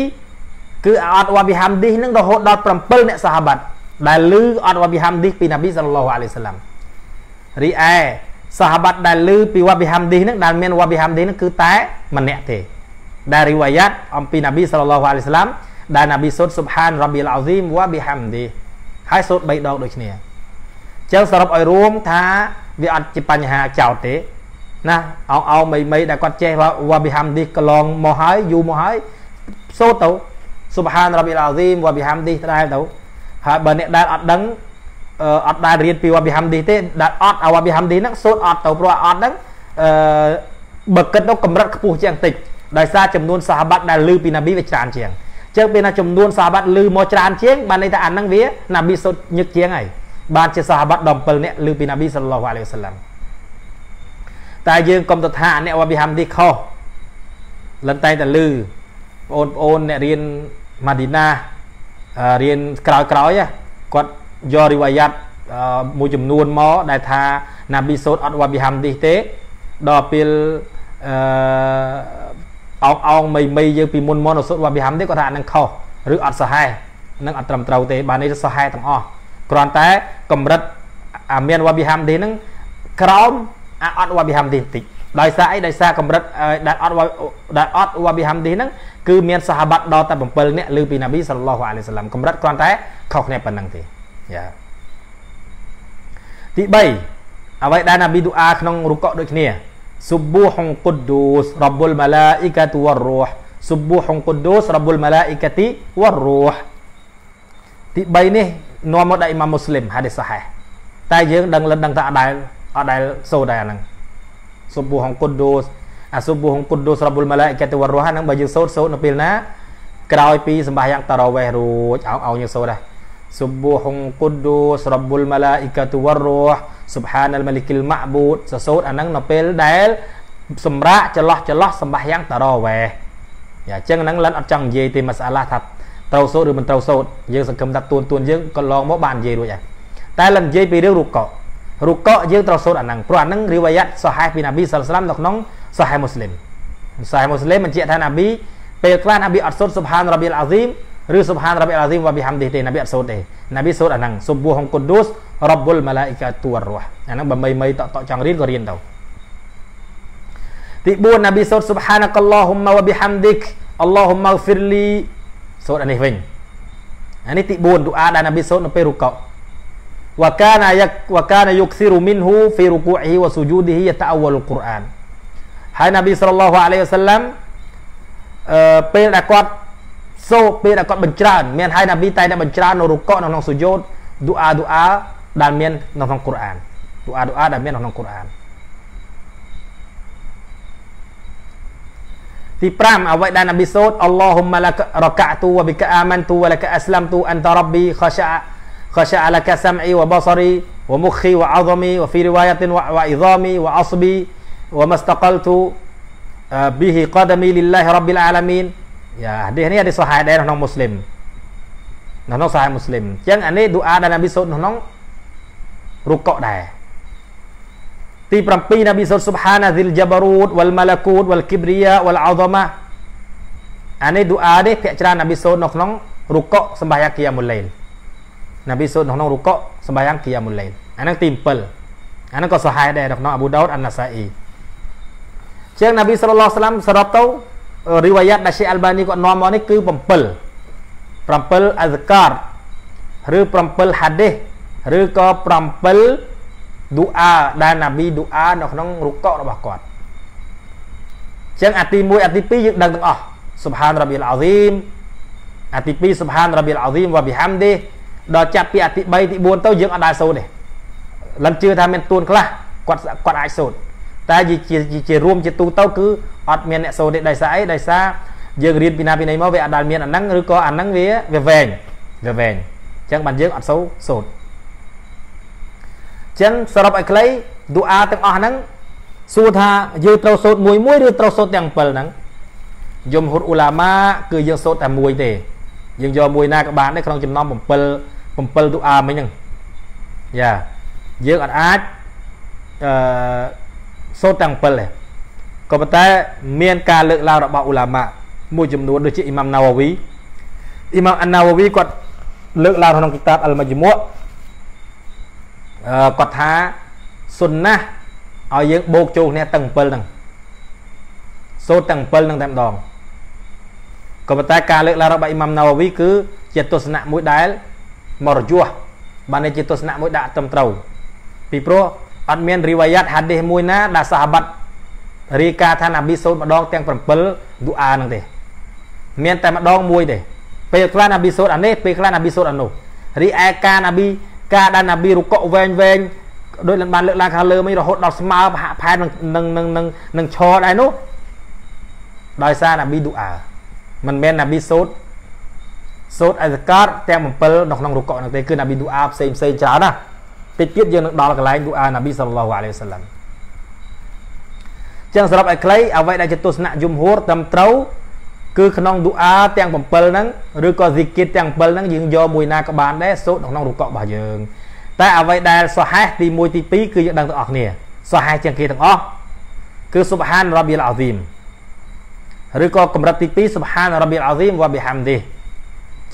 គឺអត់វ៉ាប៊ីហាំឌីនឹងរហូតដល់7អ្នកសាហាបាត់ដែលឮអត់វ៉ាប៊ីហាំឌីពីណាប៊ីសល្លឡោះអាឡៃសាឡាំរីឯសាហាបាត់ដែលឮពីវ៉ាប៊ីហាំឌីនឹងដែលមានវ៉ាប៊ីហាំឌីនឹងគឺតែម្នាក់ទេដែលរីវ៉ាយ៉ាត់អំពីណាប៊ីសល្លឡោះអាឡៃសាឡាំដែលណាប៊ីសូត្រស៊ុបហានរ៉ាប៊ីលអាហ្ស៊ីមវ៉ាប៊ីហាំឌីហើយសូត្រ3ដងដូចគ្នាអញ្ចឹងសរុបឲ្យរួមថាវាអត់ជាបញ្ហាចោតទេ ណាអោអោមីមីដែលគាត់ចេះវ៉ាប៊ីហាំឌីកន្លងមកហើយយូរមកហើយសូត្រទៅស៊ុបហានរ៉ាប៊ីលអាហ្ស៊ីមវ៉ាប៊ីហាំឌីដែរទៅហើយបើអ្នកដែលអត់ដឹងអត់ដែលរៀនពីវ៉ាប៊ីហាំឌីទេដែលអត់អាវ៉ាប៊ីហាំឌីហ្នឹងសូត្រអត់ទៅព្រោះអត់ហ្នឹងអឺបើគិតទៅកម្រិតខ្ពស់ជាងតិចដោយសារចំនួនសាហាបាត់ដែលឮពីណាប៊ីវាច្រើនជាងចឹងពេលណាចំនួនសាហាបាត់ឮមកច្រើនជាងបានន័យថាអាហ្នឹងវាណាប៊ីសុទ្ធញឹកជាងហើយបានជាសាហាបាត់ដល់7នាក់ឮពីណាប៊ីសល្លោះអាឡៃហ៊ីវសឡាំ តែយើងកុំទៅថាអ្នកវ៉ាប៊ីហាំឌីខុសលិនតែតែឮបងប្អូនអ្នករៀនម៉ាឌីណារៀនក្រោយក្រោយគាត់យករីវ៉ាយ៉ាត់មួយចំនួនមកដែលថាណាប៊ីសូតអត់វ៉ាប៊ីហាំឌីទេដល់ពេលអឺអោងអោងមីមីយើងពីមុនមកនៅសុទ្ធវ៉ាប៊ីហាំទេគាត់ថាអានឹងខុសឬអត់សហេនឹងអត់ត្រឹមត្រូវទេបាននេះសហេទាំងអស់គ្រាន់តែកម្រិតអាមានវ៉ាប៊ីហាំឌីហ្នឹងក្រោម អាអត់វ៉ាប៊ីហាំឌីបន្តិចដោយសារអីដោយសារកម្រិតដែលអត់ដែលអត់វ៉ាប៊ីហាំឌីហ្នឹងគឺមានសាហាបាត់ដល់តែ7នាក់ឬពីណាប៊ីសល្លោះអាឡៃសាឡាំកម្រិតគ្រាន់តែខុសគ្នាប៉ុណ្ណឹងទេយ៉ាទី3អ្វីដែលណាប៊ីឌូអាក្នុងរុកៈដូចគ្នាសុប៊ូហុងគុឌូសរ៉បុលម៉ាឡាអ៊ីកាទូវររូហសុប៊ូហុងគុឌូសរ៉បុលម៉ាឡាអ៊ីកាទីវររូហទី3នេះនាំមកដល់អ៊ីម៉ាមមូស្លីមហាឌីសសាហេតែយើងដឹងលិនដឹងថាអត់ដែល អត់ដែលសូត្រដែរអាហ្នឹងសុប៊ូហុងគុឌូសអាសុប៊ូហុងគុឌូសរ៉បុលម៉ាឡាអ៊ីកាទីវររូហហ្នឹងបើយើងសូត្រសូត្រនៅពេលណាក្រោយពីសម្បាយ៉ាងតារ៉ាវេះរួចអោឲ្យយើងសូត្រដែរ Subuhun Quddus Rabbul Malaikatu Warruh Subhanal Malikil Ma'bud សសូត្រអាហ្នឹងនៅពេលដែលសម្រាប់ចន្លោះចន្លោះសម្បាយ៉ាងតារវេយ៉ាអញ្ចឹងហ្នឹងលិនអត់ចង់និយាយទេមសាឡាថាត្រូវសូត្រឬមិនត្រូវសូត្រយើងសង្ឃឹមថាទួនទួនយើងក៏ឡងមកបាននិយាយរួចហើយតែលិននិយាយពីរឿងរុកក រុកកយើងត្រូវសូត្រអាហ្នឹងព្រោះអាហ្នឹងរីវ៉ាយ៉ាត់សហេពីណាប៊ីសាឡាមនៅក្នុងសហេមូស្លីមសហេមូស្លីមបញ្ជាក់ថាណាប៊ីពេលខ្លះណាប៊ីអត់សូត្រសុបហានរ៉ាប៊ីលអាហ្ស៊ីមឬ Subhan Rabbil Azim wa bihamdih ទេណាប៊ីអត់សូត្រទេណាប៊ីសូត្រអាហ្នឹងសុបួហុងគុឌូសរ៉បុលម៉ាឡាអ៊ីកាទូររស់អាហ្នឹងបើមីមីតតចង់រៀនក៏រៀនទៅទី4ណាប៊ីសូត្រ Subhanakallahumma wa bihamdik Allahumma ghfirli សូត្រអានេះវិញអានេះទី4ទូអាដែលណាប៊ីសូត្រនៅពេលរុកក វកានយវកានយុកស៊ីរុមីនហ៊ូហ្វីរុគូអ៊ីវស៊ូជូឌីហ៊ីយតាអវលកុរអានហើយណាប៊ីសល្លឡោះអាឡៃហ៊ីវសាឡាំអឺពេលដែលគាត់សូពេលដែលគាត់បញ្ច្រើនមានហើយណាប៊ីតែតែបញ្ច្រើននៅរុកនៅក្នុងសុយោតឌូអាឌូអាដែលមាននៅក្នុងកូរ៉ានឌូអាឌូអាដែលមាននៅក្នុងកូរ៉ានទី5អ្វីដែលណាប៊ីសូតអល់ឡោហ៊ុមម៉ាឡាករកាទូវបិកអាម៉ាន់ទូវលកអស្លាមទូអន្តរ៉ប៊ីខឆា خشع لك سمعي وبصري ومخي وعظمي وفي رواية وعظامي وعصبي وما استقلت به قدمي لله رب العالمين យ៉ាហាឌីសនេះហាឌីសសូហែដែរក្នុងមូស្លីមនៅក្នុងសាហែមូស្លីមអញ្ចឹងអានេះឌូអាដែលណាប៊ីសូត្រក្នុងរុកកដែរទី7ណាប៊ីសូត្រ Subhana Zil Jabarut wal Malakut wal Kibriya wal Azamah អានេះឌូអានេះភាគច្រើនណាប៊ីសូត្រនៅក្នុងរុកកសម្បាយ៉ាងគីយ៉ាមុលឡៃល ណាប៊ីសូត្រនៅក្នុងរុកកសម្បាយ៉ាងគីយ៉ាមុលឡៃលអាហ្នឹងទី7អាហ្នឹងក៏សូហែដែរនៅក្នុងអាប៊ូដោតអានណាសាអ៊ីជាងណាប៊ីសល្លឡោះសាឡាំសរុបទៅរីវ៉ាយ៉ាត់ដែលសេអាល់បានីគាត់នាំមកនេះគឺ7 7អហ្ការឬ7ហាឌីសឬក៏7ឌូអាដែលណាប៊ីឌូអានៅក្នុងរុកករបស់គាត់ចឹងអាទី1អាទី2យើងដឹងទាំងអស់ Subhan Rabbil Azim អាទី2 Subhan Rabbil Azim wa bihamdi ដល់ចាប់ពីអាទី3ទី4ទៅយើងអត់ដែរសូត្រទេលិនជឿថាមានទួនខ្លះគាត់គាត់អាចសូត្រតែជាជារួមជាទូទៅគឺអត់មានអ្នកសូត្រទេដោយសារអីដោយសារយើងរៀនពីណាពីណីមកវាអត់ដែលមានអាហ្នឹងឬក៏អាហ្នឹងវាវាវែងវាវែងអញ្ចឹងបានយើងអត់សូវសូត្រអញ្ចឹងសរុបឲ្យខ្លីឌូអាទាំងអស់ហ្នឹងសួរថាយើងត្រូវសូត្រមួយមួយឬត្រូវសូត្រទាំង7ហ្នឹងយមហ៊ុតអ៊ូឡាម៉ាគឺយើងសូត្រតែមួយទេ យើងយកមួយណាក៏បានដែរក្នុងចំណោម7 7ឌូអាមិញហ្នឹងយ៉ាយើងអត់អាចអឺសូត្រទាំង7ទេក៏ប៉ុន្តែមានការលើកឡើងរបស់អ៊ូឡាម៉ាមួយចំនួនដូចជាអ៊ីម៉ាំណាវ៉ាវីអ៊ីម៉ាំអាណាវ៉ាវីគាត់លើកឡើងក្នុងគីតាបអលម៉ាជ្មុអឺគាត់ថាសុនណាឲ្យយើងបូកចូលគ្នាទាំង7ហ្នឹងសូត្រទាំង7ហ្នឹងតែម្ដង ក៏ប៉ុន្តែការលើកឡើងរបស់អ៊ីម៉ាំណាវ៉ាវីគឺជាទស្សនៈមួយដែលមករយះបានជាទស្សនៈមួយដាក់ត្រឹមត្រូវពីព្រោះអត់មានរីវ៉ាយ៉ាត់ហាឌីសមួយណាដែលសាហាបាត់រីកាថាណាប៊ីសូត្រម្ដងទាំង7ឌូអាហ្នឹងទេមានតែម្ដងមួយទេពេលខ្លះណាប៊ីសូត្រអានេះពេលខ្លះណាប៊ីសូត្រអានោះរីឯការណាប៊ីការដែលណាប៊ីរុកវែងវែងដោយលបានលើកឡើងខាងលើមិញរហូតដល់ស្មើហាក់ផែននឹងនឹងនឹងនឹងឈរដែរនោះដោយសារណាប៊ីឌូអា មិនមែនណាប៊ីសូត្រសូត្រអសកាតទាំង7នៅក្នុងរុកហ្នឹងទេគឺណាប៊ីឌូអាផ្សេងផ្សេងច្រើនណាតិចទៀតយើងនឹងដល់កន្លែងឌូអាណាប៊ីសល្លឡោះអាឡៃហ៊ីវសល្លាមចឹងសរុបឲ្យខ្លីអ្វីដែលជាទស្សនៈយមហួរត្រឹមត្រូវគឺក្នុងឌូអាទាំង7ហ្នឹងឬក៏ស៊ីគិតទាំង7ហ្នឹងយើងយកមួយណាក៏បានដែរសូត្រក្នុងរុករបស់យើងតែអ្វីដែលសុហេះទី1ទី2គឺយើងដឹងទាំងអស់គ្នាសុហេះជាងគេទាំងអស់គឺសុបហានរ៉ាប៊ីលអាហ្ស៊ីម ឬក៏កម្រិតទី2សុបហានរ៉ាប៊ីលអាហ្ស៊ីមវ៉ាប៊ីហាំឌី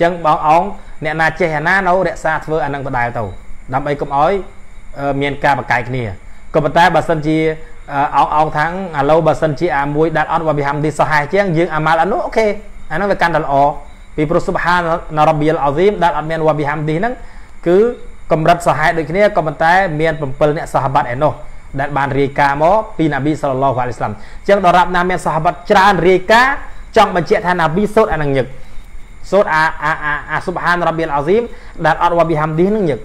ចឹងបងអងអ្នកណាចេះអាណានៅរក្សាធ្វើអានឹងដដែលទៅដើម្បីកុំឲ្យមានការបកកាយគ្នាក៏ប៉ុន្តែបើសិនជាអោងអោងថាងឥឡូវបើសិនជាអាមួយដែលអត់វ៉ាប៊ីហាំឌីសហេជាងយើងអាម៉ាល់អានោះអូខេអានោះវាកាន់តែល្អពីព្រោះស៊ុបហានរ៉ាប៊ីលអាហ្ស៊ីមដែលអត់មានវ៉ាប៊ីហាំឌីហ្នឹងគឺកម្រិតសហេដូចគ្នាក៏ប៉ុន្តែមាន7អ្នកសាហាបាត់ឯនោះ ដែលបានរាយការណ៍មកពីនប៊ីសល្លឡោះអាឡៃស្លាមអញ្ចឹងដរាបណាមានសាហាបាត់ច្រើនរាយការណ៍ចង់បញ្ជាក់ថានប៊ីសូត្រអានឹងញឹកសូត្រអាអាអាស៊ុបហានរ៉ាប៊ីលអាហ្ស៊ីមដែលអត់វ៉ាប៊ីហាំឌីហ្នឹងញឹក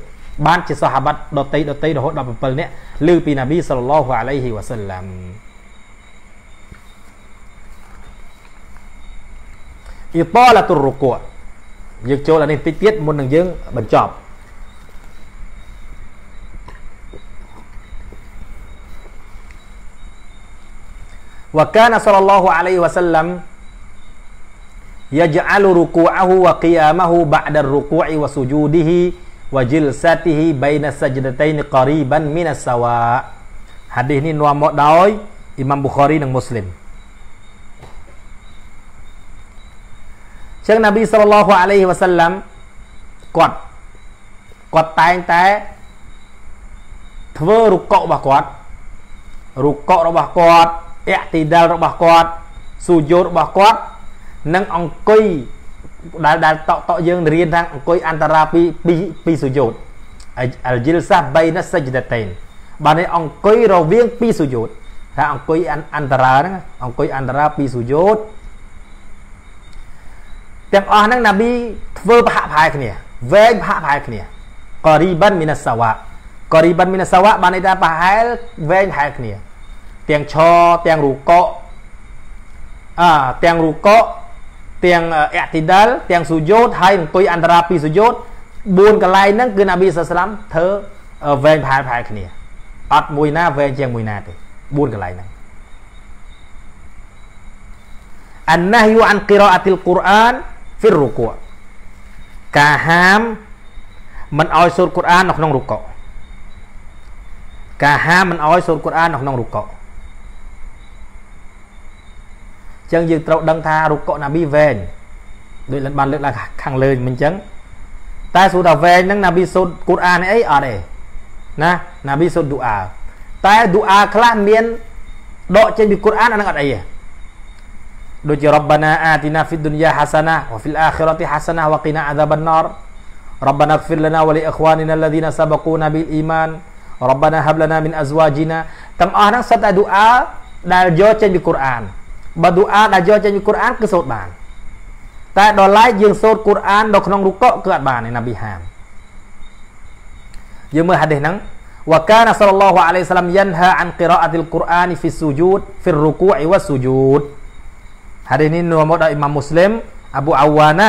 បានជាសាហាបាត់ដតីដតីរហូតដល់7នាក់ឮពីនប៊ីសល្លឡោះអាឡៃហ៊ីវ៉ាសាឡាំអ៊ីតាឡាតុរុកូយើងចូលអានេះតិចទៀតមុននឹងយើងបញ្ចប់ وكان صلى الله عليه وسلم يجعل ركوعه وقيامه بعد الركوع وسجوده وجلسته بين السجدتين قريبا من السواء ហាឌីសនេះនាំមកដោយអ៊ីម៉ាំប៊ូខារីនិងមូស្លីមចឹងណាប៊ីសល្លឡោះអាឡៃហ៊ីវ៉ាសាឡាំគាត់គាត់តែងតែធ្វើរុកុរបស់គាត់រុកុរបស់គាត់ អតិដាលរបស់គាត់ស៊ូយោតរបស់គាត់និងអង្គុយដែលដែលតក់តក់យើងរៀនថាអង្គុយអន្តរាពីពីពីស៊ូយោតអលជីលសាបៃណាសច្ចដតេនបាននេះអង្គុយរវាងពីស៊ូយោតថាអង្គុយអន្តរាហ្នឹងអង្គុយអន្តរាពីស៊ូយោតទាំងអស់ហ្នឹងណាប៊ីធ្វើប្រហាក់ប្រហែលគ្នាវែងប្រហាក់ប្រហែលគ្នាករីបិនមីនសាវ៉ាករីបិនមីនសាវ៉ាបានន័យថាប្រហែលវែងប្រហែលគ្នា ទាំងឆទាំងរូកកអទាំងរូកកទាំងអតិដលទាំងសុយោតហើយអង្គុយអន្តរាពីសុយោត4កន្លែងហ្នឹងគឺនប៊ីសាសឡាមធ្វើវែងផែផែគ្នាអត់មួយណាវែងជាងមួយណាទេ4កន្លែងហ្នឹងអានណះយូអានគីរ៉ាអតិលកូរ៉ានហ្វីរូកូការហាមមិនអោយសូត្រកូរ៉ាននៅក្នុងរូកកការហាមមិនអោយសូត្រកូរ៉ាននៅក្នុងរូកក ចឹងយើងត្រូវដឹងថារុកកណាប៊ីវែងដូចបានលើកឡើងខាងលើមិញចឹងតែសួរថាវែងហ្នឹងណាប៊ីសូត្រកូរ៉ានអីអត់ទេណាណាប៊ីសូត្រឌូអាតែឌូអាខ្លះមានដកចេញពីកូរ៉ានអាហ្នឹងអត់អីទេដូចជារ៉ាប់បាណាអាទីណាហ្វីឌុនយ៉ាហាសាណាវ៉ាហ្វីលអាខិរ៉ាទីហាសាណាវ៉ាគីណាអាដាបានណារ ربنا اغفر لنا ولإخواننا الذين سبقونا بالإيمان ربنا هب لنا من أزواجنا ទាំងអស់ហ្នឹងសុទ្ធតែឌូអាដែលយកចេញពីកូរ៉ាន បើឌូអាដែលយកចេញពីកូរ៉ានគឺសូត្របាន តែដល់ឡែកយើងសូត្រកូរ៉ាននៅក្នុងរុកកគឺអត់បានឯណាប៊ីហាមយើងមើលហាឌីសហ្នឹងវកានសលឡោះអាឡៃសាឡាំយ៉ាន់ហាអានកិរ៉ាអាទីលកូរ៉ានហ្វីស៊ូជូតហ្វីរុកូអ៊ីវ៉ាស៊ូជូតហាឌីសនេះនាំមកដោយអ៊ីម៉ាមមូស្លីមអប៊ូអាវ៉ាណា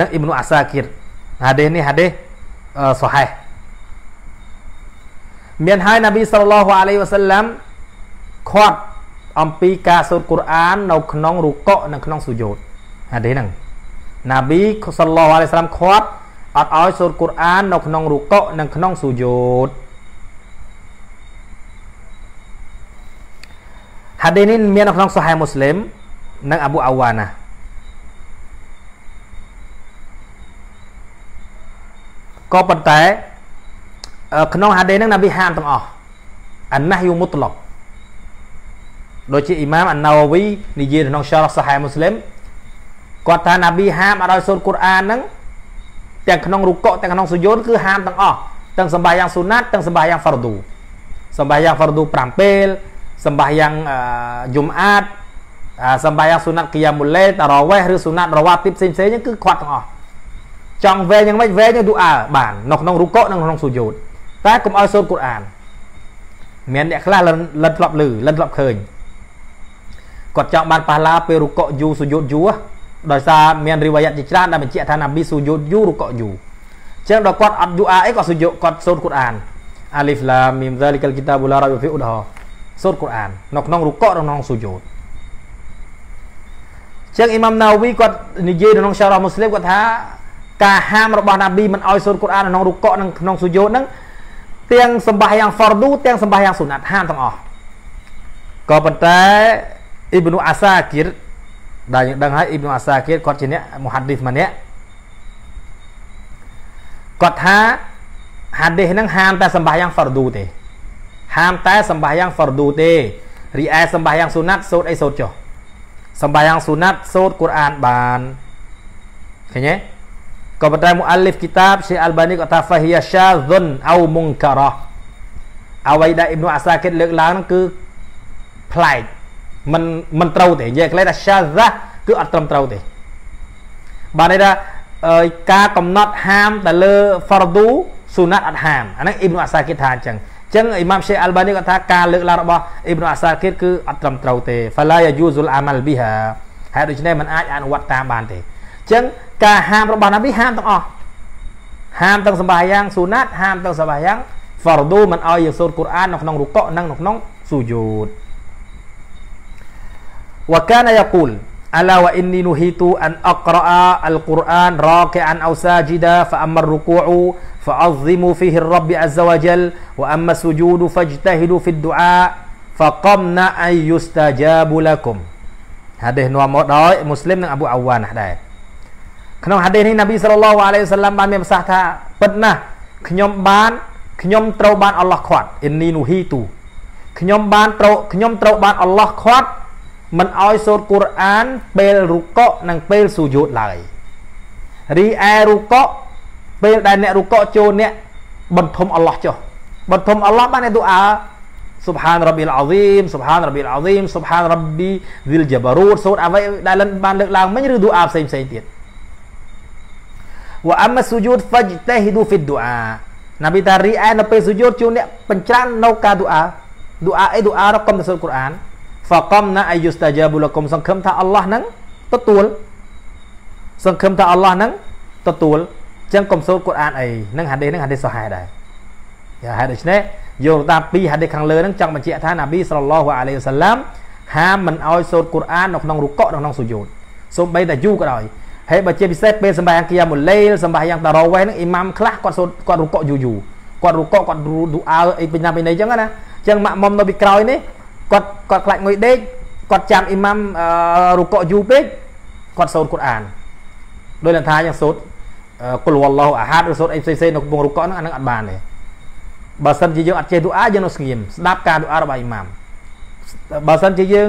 និងអ៊ីប្នុអាសាគិរហាឌីសនេះហាឌីសសុហេះមានហើយនប៊ីសលឡោះអាឡៃវ៉ាសាឡាំខាត់ អំពីការសូត្រកូរ៉ាននៅក្នុងរុកកនិងក្នុងស៊ូយ៉ូតហាឌីសហ្នឹងណាប៊ីសល្លឡោះអាឡៃសាឡាំខាត់អត់ឲ្យសូត្រកូរ៉ាននៅក្នុងរុកកនិងក្នុងស៊ូយ៉ូតហាឌីសនេះមាននៅក្នុងសូហេមូស្លីមនិងអាប៊ូអាវ៉ាណាក៏ប៉ុន្តែក្នុងហាឌីសហ្នឹងណាប៊ីហាមទាំងអស់អាណាហ៊យូមុតឡក ដូចជាអ៊ីម៉ាមអាណាវវីនិយាយក្នុងសារ៉សាហែមូស្លីមគាត់ថាណាប៊ីហាមអត់ឲ្យសូត្រកូរ៉ានហ្នឹងទាំងក្នុងរុកកទាំងក្នុងសុយោនគឺហាមទាំងអស់ទាំងសម្បាយ៉ាងស៊ូណាត់ទាំងសម្បាយ៉ាងហ្វារឌូសម្បាយ៉ាងហ្វារឌូ5ពេលសម្បាយ៉ាងយុំអាតសម្បាយ៉ាងស៊ូណាត់គីយ៉ាមូលេតារវេះឬស៊ូណាត់រវ៉ាទីផ្សេងផ្សេងហ្នឹងគឺខាត់ទាំងអស់ចង់វែងយ៉ាងម៉េចវែងទៅឌូអាបាននៅក្នុងរុកកនិងក្នុងសុយោនតែកុំឲ្យសូត្រកូរ៉ានមានអ្នកខ្លះលិនធ្លាប់លឺលិនធ្លាប់ឃើញ គាត់ចង់បានប៉ះឡាពេលរុកយូសុយោតយូដោយសារមានរីវ៉ាយ៉ាត់ជាច្រើនដែលបញ្ជាក់ថាណាប៊ីសុយោតយូរុកយូអញ្ចឹងដល់គាត់អត់យូអាអីគាត់សុយោគាត់សូត្រកូរ៉ានអាលីហ្វឡាមីមហ្សាលីកលគីតាបូឡារ៉ាយហ្វីអ៊ូដហសូត្រកូរ៉ាននៅក្នុងរុកនិងក្នុងសុយោតចឹងអ៊ីម៉ាំណាវីគាត់និយាយក្នុងសារ៉ាមូស្លីមគាត់ថាការហាមរបស់ណាប៊ីមិនឲ្យសូត្រកូរ៉ានក្នុងរុកនិងក្នុងសុយោតហ្នឹងទាំងសម្បាយ៉ាងហ្វរឌូទាំងសម្បាយ៉ាងស៊ុណាត់ហាមទាំងអស់ក៏ប៉ុន្តែ អ៊ីប្នូអាសាគីរដែលយើងដឹងហើយអ៊ីប្នូអាសាគីរគាត់ជាអ្នកមូហាឌីសម្នាក់គាត់ថាហាឌីសហ្នឹងហាមតែសម្បាយ៉ាងហ្វារឌូទេហាមតែសម្បាយ៉ាងហ្វារឌូទេរីឯសម្បាយ៉ាងស៊ូណាត់សូត្រអីសូត្រចុះសម្បាយ៉ាងស៊ូណាត់សូត្រកូរ៉ានបានឃើញទេក៏ប៉ុន្តែមូអាលីហ្វគីតាបជាអាល់បានីគាត់ថាហ្វាហ៊ីយ៉ាសាហ្សុនអោមុងការ៉ាអ្វីដែលអ៊ីប្នូអាសាគិតលើកឡើងហ្នឹងគឺប្លែក មិនមិនត្រូវទេនិយាយខ្លីថាសាហ្សាគឺអត់ត្រឹមត្រូវទេបានន័យថាការកំណត់ហាមទៅលើ fardu ស៊ូណាត់អត់ហាមអាហ្នឹងអ៊ីប្នូអាសាគិតថាអញ្ចឹងចឹងអ៊ីម៉ាមឆេអាល់បានីគាត់ថាការលើកឡើងរបស់អ៊ីប្នូអាសាគិតគឺអត់ត្រឹមត្រូវទេ fala yajuzul amal biha ហើយដូច្នេះมันអាចអនុវត្តតាមបានទេចឹងការហាមរបស់នប៊ីហាមទាំងអស់ហាមទាំងសម្បាយ៉ាងស៊ូណាត់ហាមទាំងសម្បាយ៉ាង fardu មិនឲ្យយើងសូត្រកូរ៉ាននៅក្នុងរុកកនិងនៅក្នុងស៊ូយូត وكان يقول ألا وإني نهيت أن أقرأ القرآن راكعا أو ساجدا فأما الركوع فعظموا فيه الرب عز وجل وأما السجود فاجتهدوا في الدعاء فقمنا أن يستجاب لكم هذه نوع مدعي مسلم និង Abu Awan ដែរក្នុងហាឌីសនេះនប៊ីសល្លឡោះអាឡៃហ៊ីវសល្លាមបានមានប្រសាសន៍ថាពិតណាស់ខ្ញុំបានខ្ញុំត្រូវបានអល់ឡោះខាត់អ៊ីនីនូហ៊ីទូខ្ញុំបានត្រូវខ្ញុំត្រូវបានអល់ឡោះខាត់ មិនអោយសូត្រកូរ៉ានពេលរុកកនិងពេលស៊ូយូតឡើយរីឯរុកកពេលដែលអ្នករុកកចូលអ្នកបន្ធំអល់ឡោះចុះបន្ធំអល់ឡោះបានអ្នកទូអាស៊ុបហានរ៉ាប៊ីលអាហ្ស៊ីមស៊ុបហានរ៉ាប៊ីលអាហ្ស៊ីមស៊ុបហានរ៉ាប៊ីវិលជាបារូតសូត្រអ្វីដែលបានលើកឡើងមិញឬទូអាផ្សេងផ្សេងទៀតវ៉ាអាមស៊ូយូតហ្វាច់តេហ៊ីឌូហ្វីឌូអាណាប៊ីតារីឯនៅពេលស៊ូយូតជួនអ្នកបញ្ច្រាននៅការទូអាទូអាអីទូអារកុំទៅសូត្រកូរ៉ាន ហ្វកំណាអាយុស្តាជាបុលគុំសង្ឃឹមថាអល់ឡោះនឹងទទួលសង្ឃឹមថាអល់ឡោះនឹងទទួលចឹងកុំសូត្រកូរ៉ានអីនឹងហាឌីសនឹងហាឌីសសុហែដែរយ៉ាហេតុដូច្នេះយកតាមពីហាឌីសខាងលើនឹងចង់បញ្ជាក់ថាណាប៊ីសល្លឡោះអាឡៃហ៊ីវសឡាមហាមមិនអោយសូត្រកូរ៉ាននៅក្នុងរុកកនៅក្នុងស៊ូយូតសូម្បីតែយូរក៏ដោយហើយបើជាពិសេសពេលសម្បាយ៉ាងគីយ៉ាមុលេលសម្បាយ៉ាងតារ៉ូវេហ្នឹងអ៊ីម៉ាំខ្លះគាត់សូត្រគាត់រុកកយូយូគាត់រុកកគាត់ឌូអើអីពេញណាពេញណីចឹងណាអញ្ចឹងម៉ាក់មុំនៅពីក្រោយនេះ គាត់គាត់ខ្លាចងុយដេកគាត់ចាំអ៊ីម៉ាំរុកកយូពេកគាត់សូត្រកូរ៉ានដោយលថាយ៉ាងសូត្រគុលវ៉ាឡោះអាហាតឬសូត្រអីផ្សេងៗនៅកំពង់រុកកហ្នឹងអាហ្នឹងអត់បានទេបើសិនជាយើងអត់ចេះឌូអាយើងនៅស្ងៀមស្ដាប់ការឌូអារបស់អ៊ីម៉ាំបើសិនជាយើង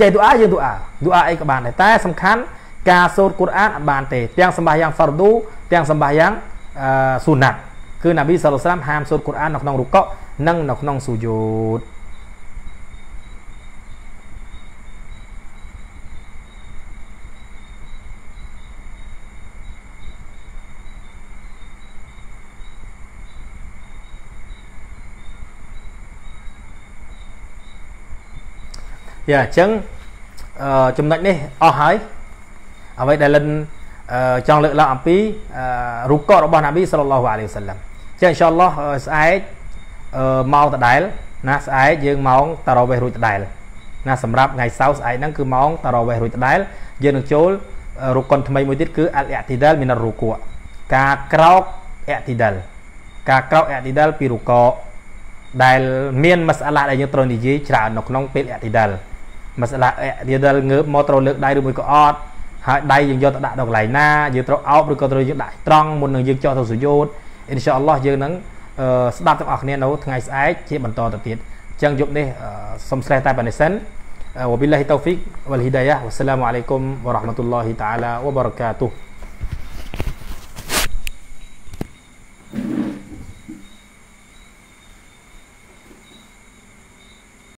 ចេះឌូអាយើងឌូអាឌូអាអីក៏បានដែរតែសំខាន់ការសូត្រកូរ៉ានអត់បានទេទាំងសម្បាយ៉ាងហ្វារឌូទាំងសម្បាយ៉ាងស៊ូណាត់គឺណាប៊ីសាឡូស្លាមហាមសូត្រកូរ៉ាននៅក្នុងរុកកនិងនៅក្នុងស៊ូយូត យ៉ាអញ្ចឹងចំណុចនេះអស់ហើយអ្វីដែលលិនចង់លើកឡើងអំពីរូបករបស់ណាប៊ីសល្លឡោះអាឡៃហ៊ីវសល្លាមអញ្ចឹងអ៊ីនសាអល់ឡោះស្អែកម៉ោងដដែលណាស្អែកយើងម៉ោងតារ៉ូវេះរួចដដែលណាសម្រាប់ថ្ងៃសៅរ៍ស្អែកហ្នឹងគឺម៉ោងតារ៉ូវេះរួចដដែលយើងនឹងចូលរុកុនថ្មីមួយទៀតគឺអលអ៊ីទីដាលមីនរូគូការក្រោកអ៊ីទីដាលការក្រោកអ៊ីទីដាលពីរុកកដែលមានមសាឡាដែលយើងត្រូវនិយាយច្រើននៅក្នុងពេលអ៊ីទីដាល មួយស្លាកយើងដល់ងើបមកត្រូវលើកដៃឬមួយក៏អត់ហើយដៃយើងយកទៅដាក់ដល់កន្លែងណាយើងត្រូវអោបឬក៏ត្រូវយើងដាក់ត្រង់មុននឹងយើងចោះទៅសុយោតអ៊ីនសាអល់ឡោះយើងនឹងស្ដាប់ទាំងអស់គ្នានៅថ្ងៃស្អែកជាបន្តទៅទៀតអញ្ចឹងយប់នេះសូមស្រេះតែប៉ុណ្្នេះសិន وبالله التوفيق والهداية والسلام عليكم ورحمة الله تعالى وبركاته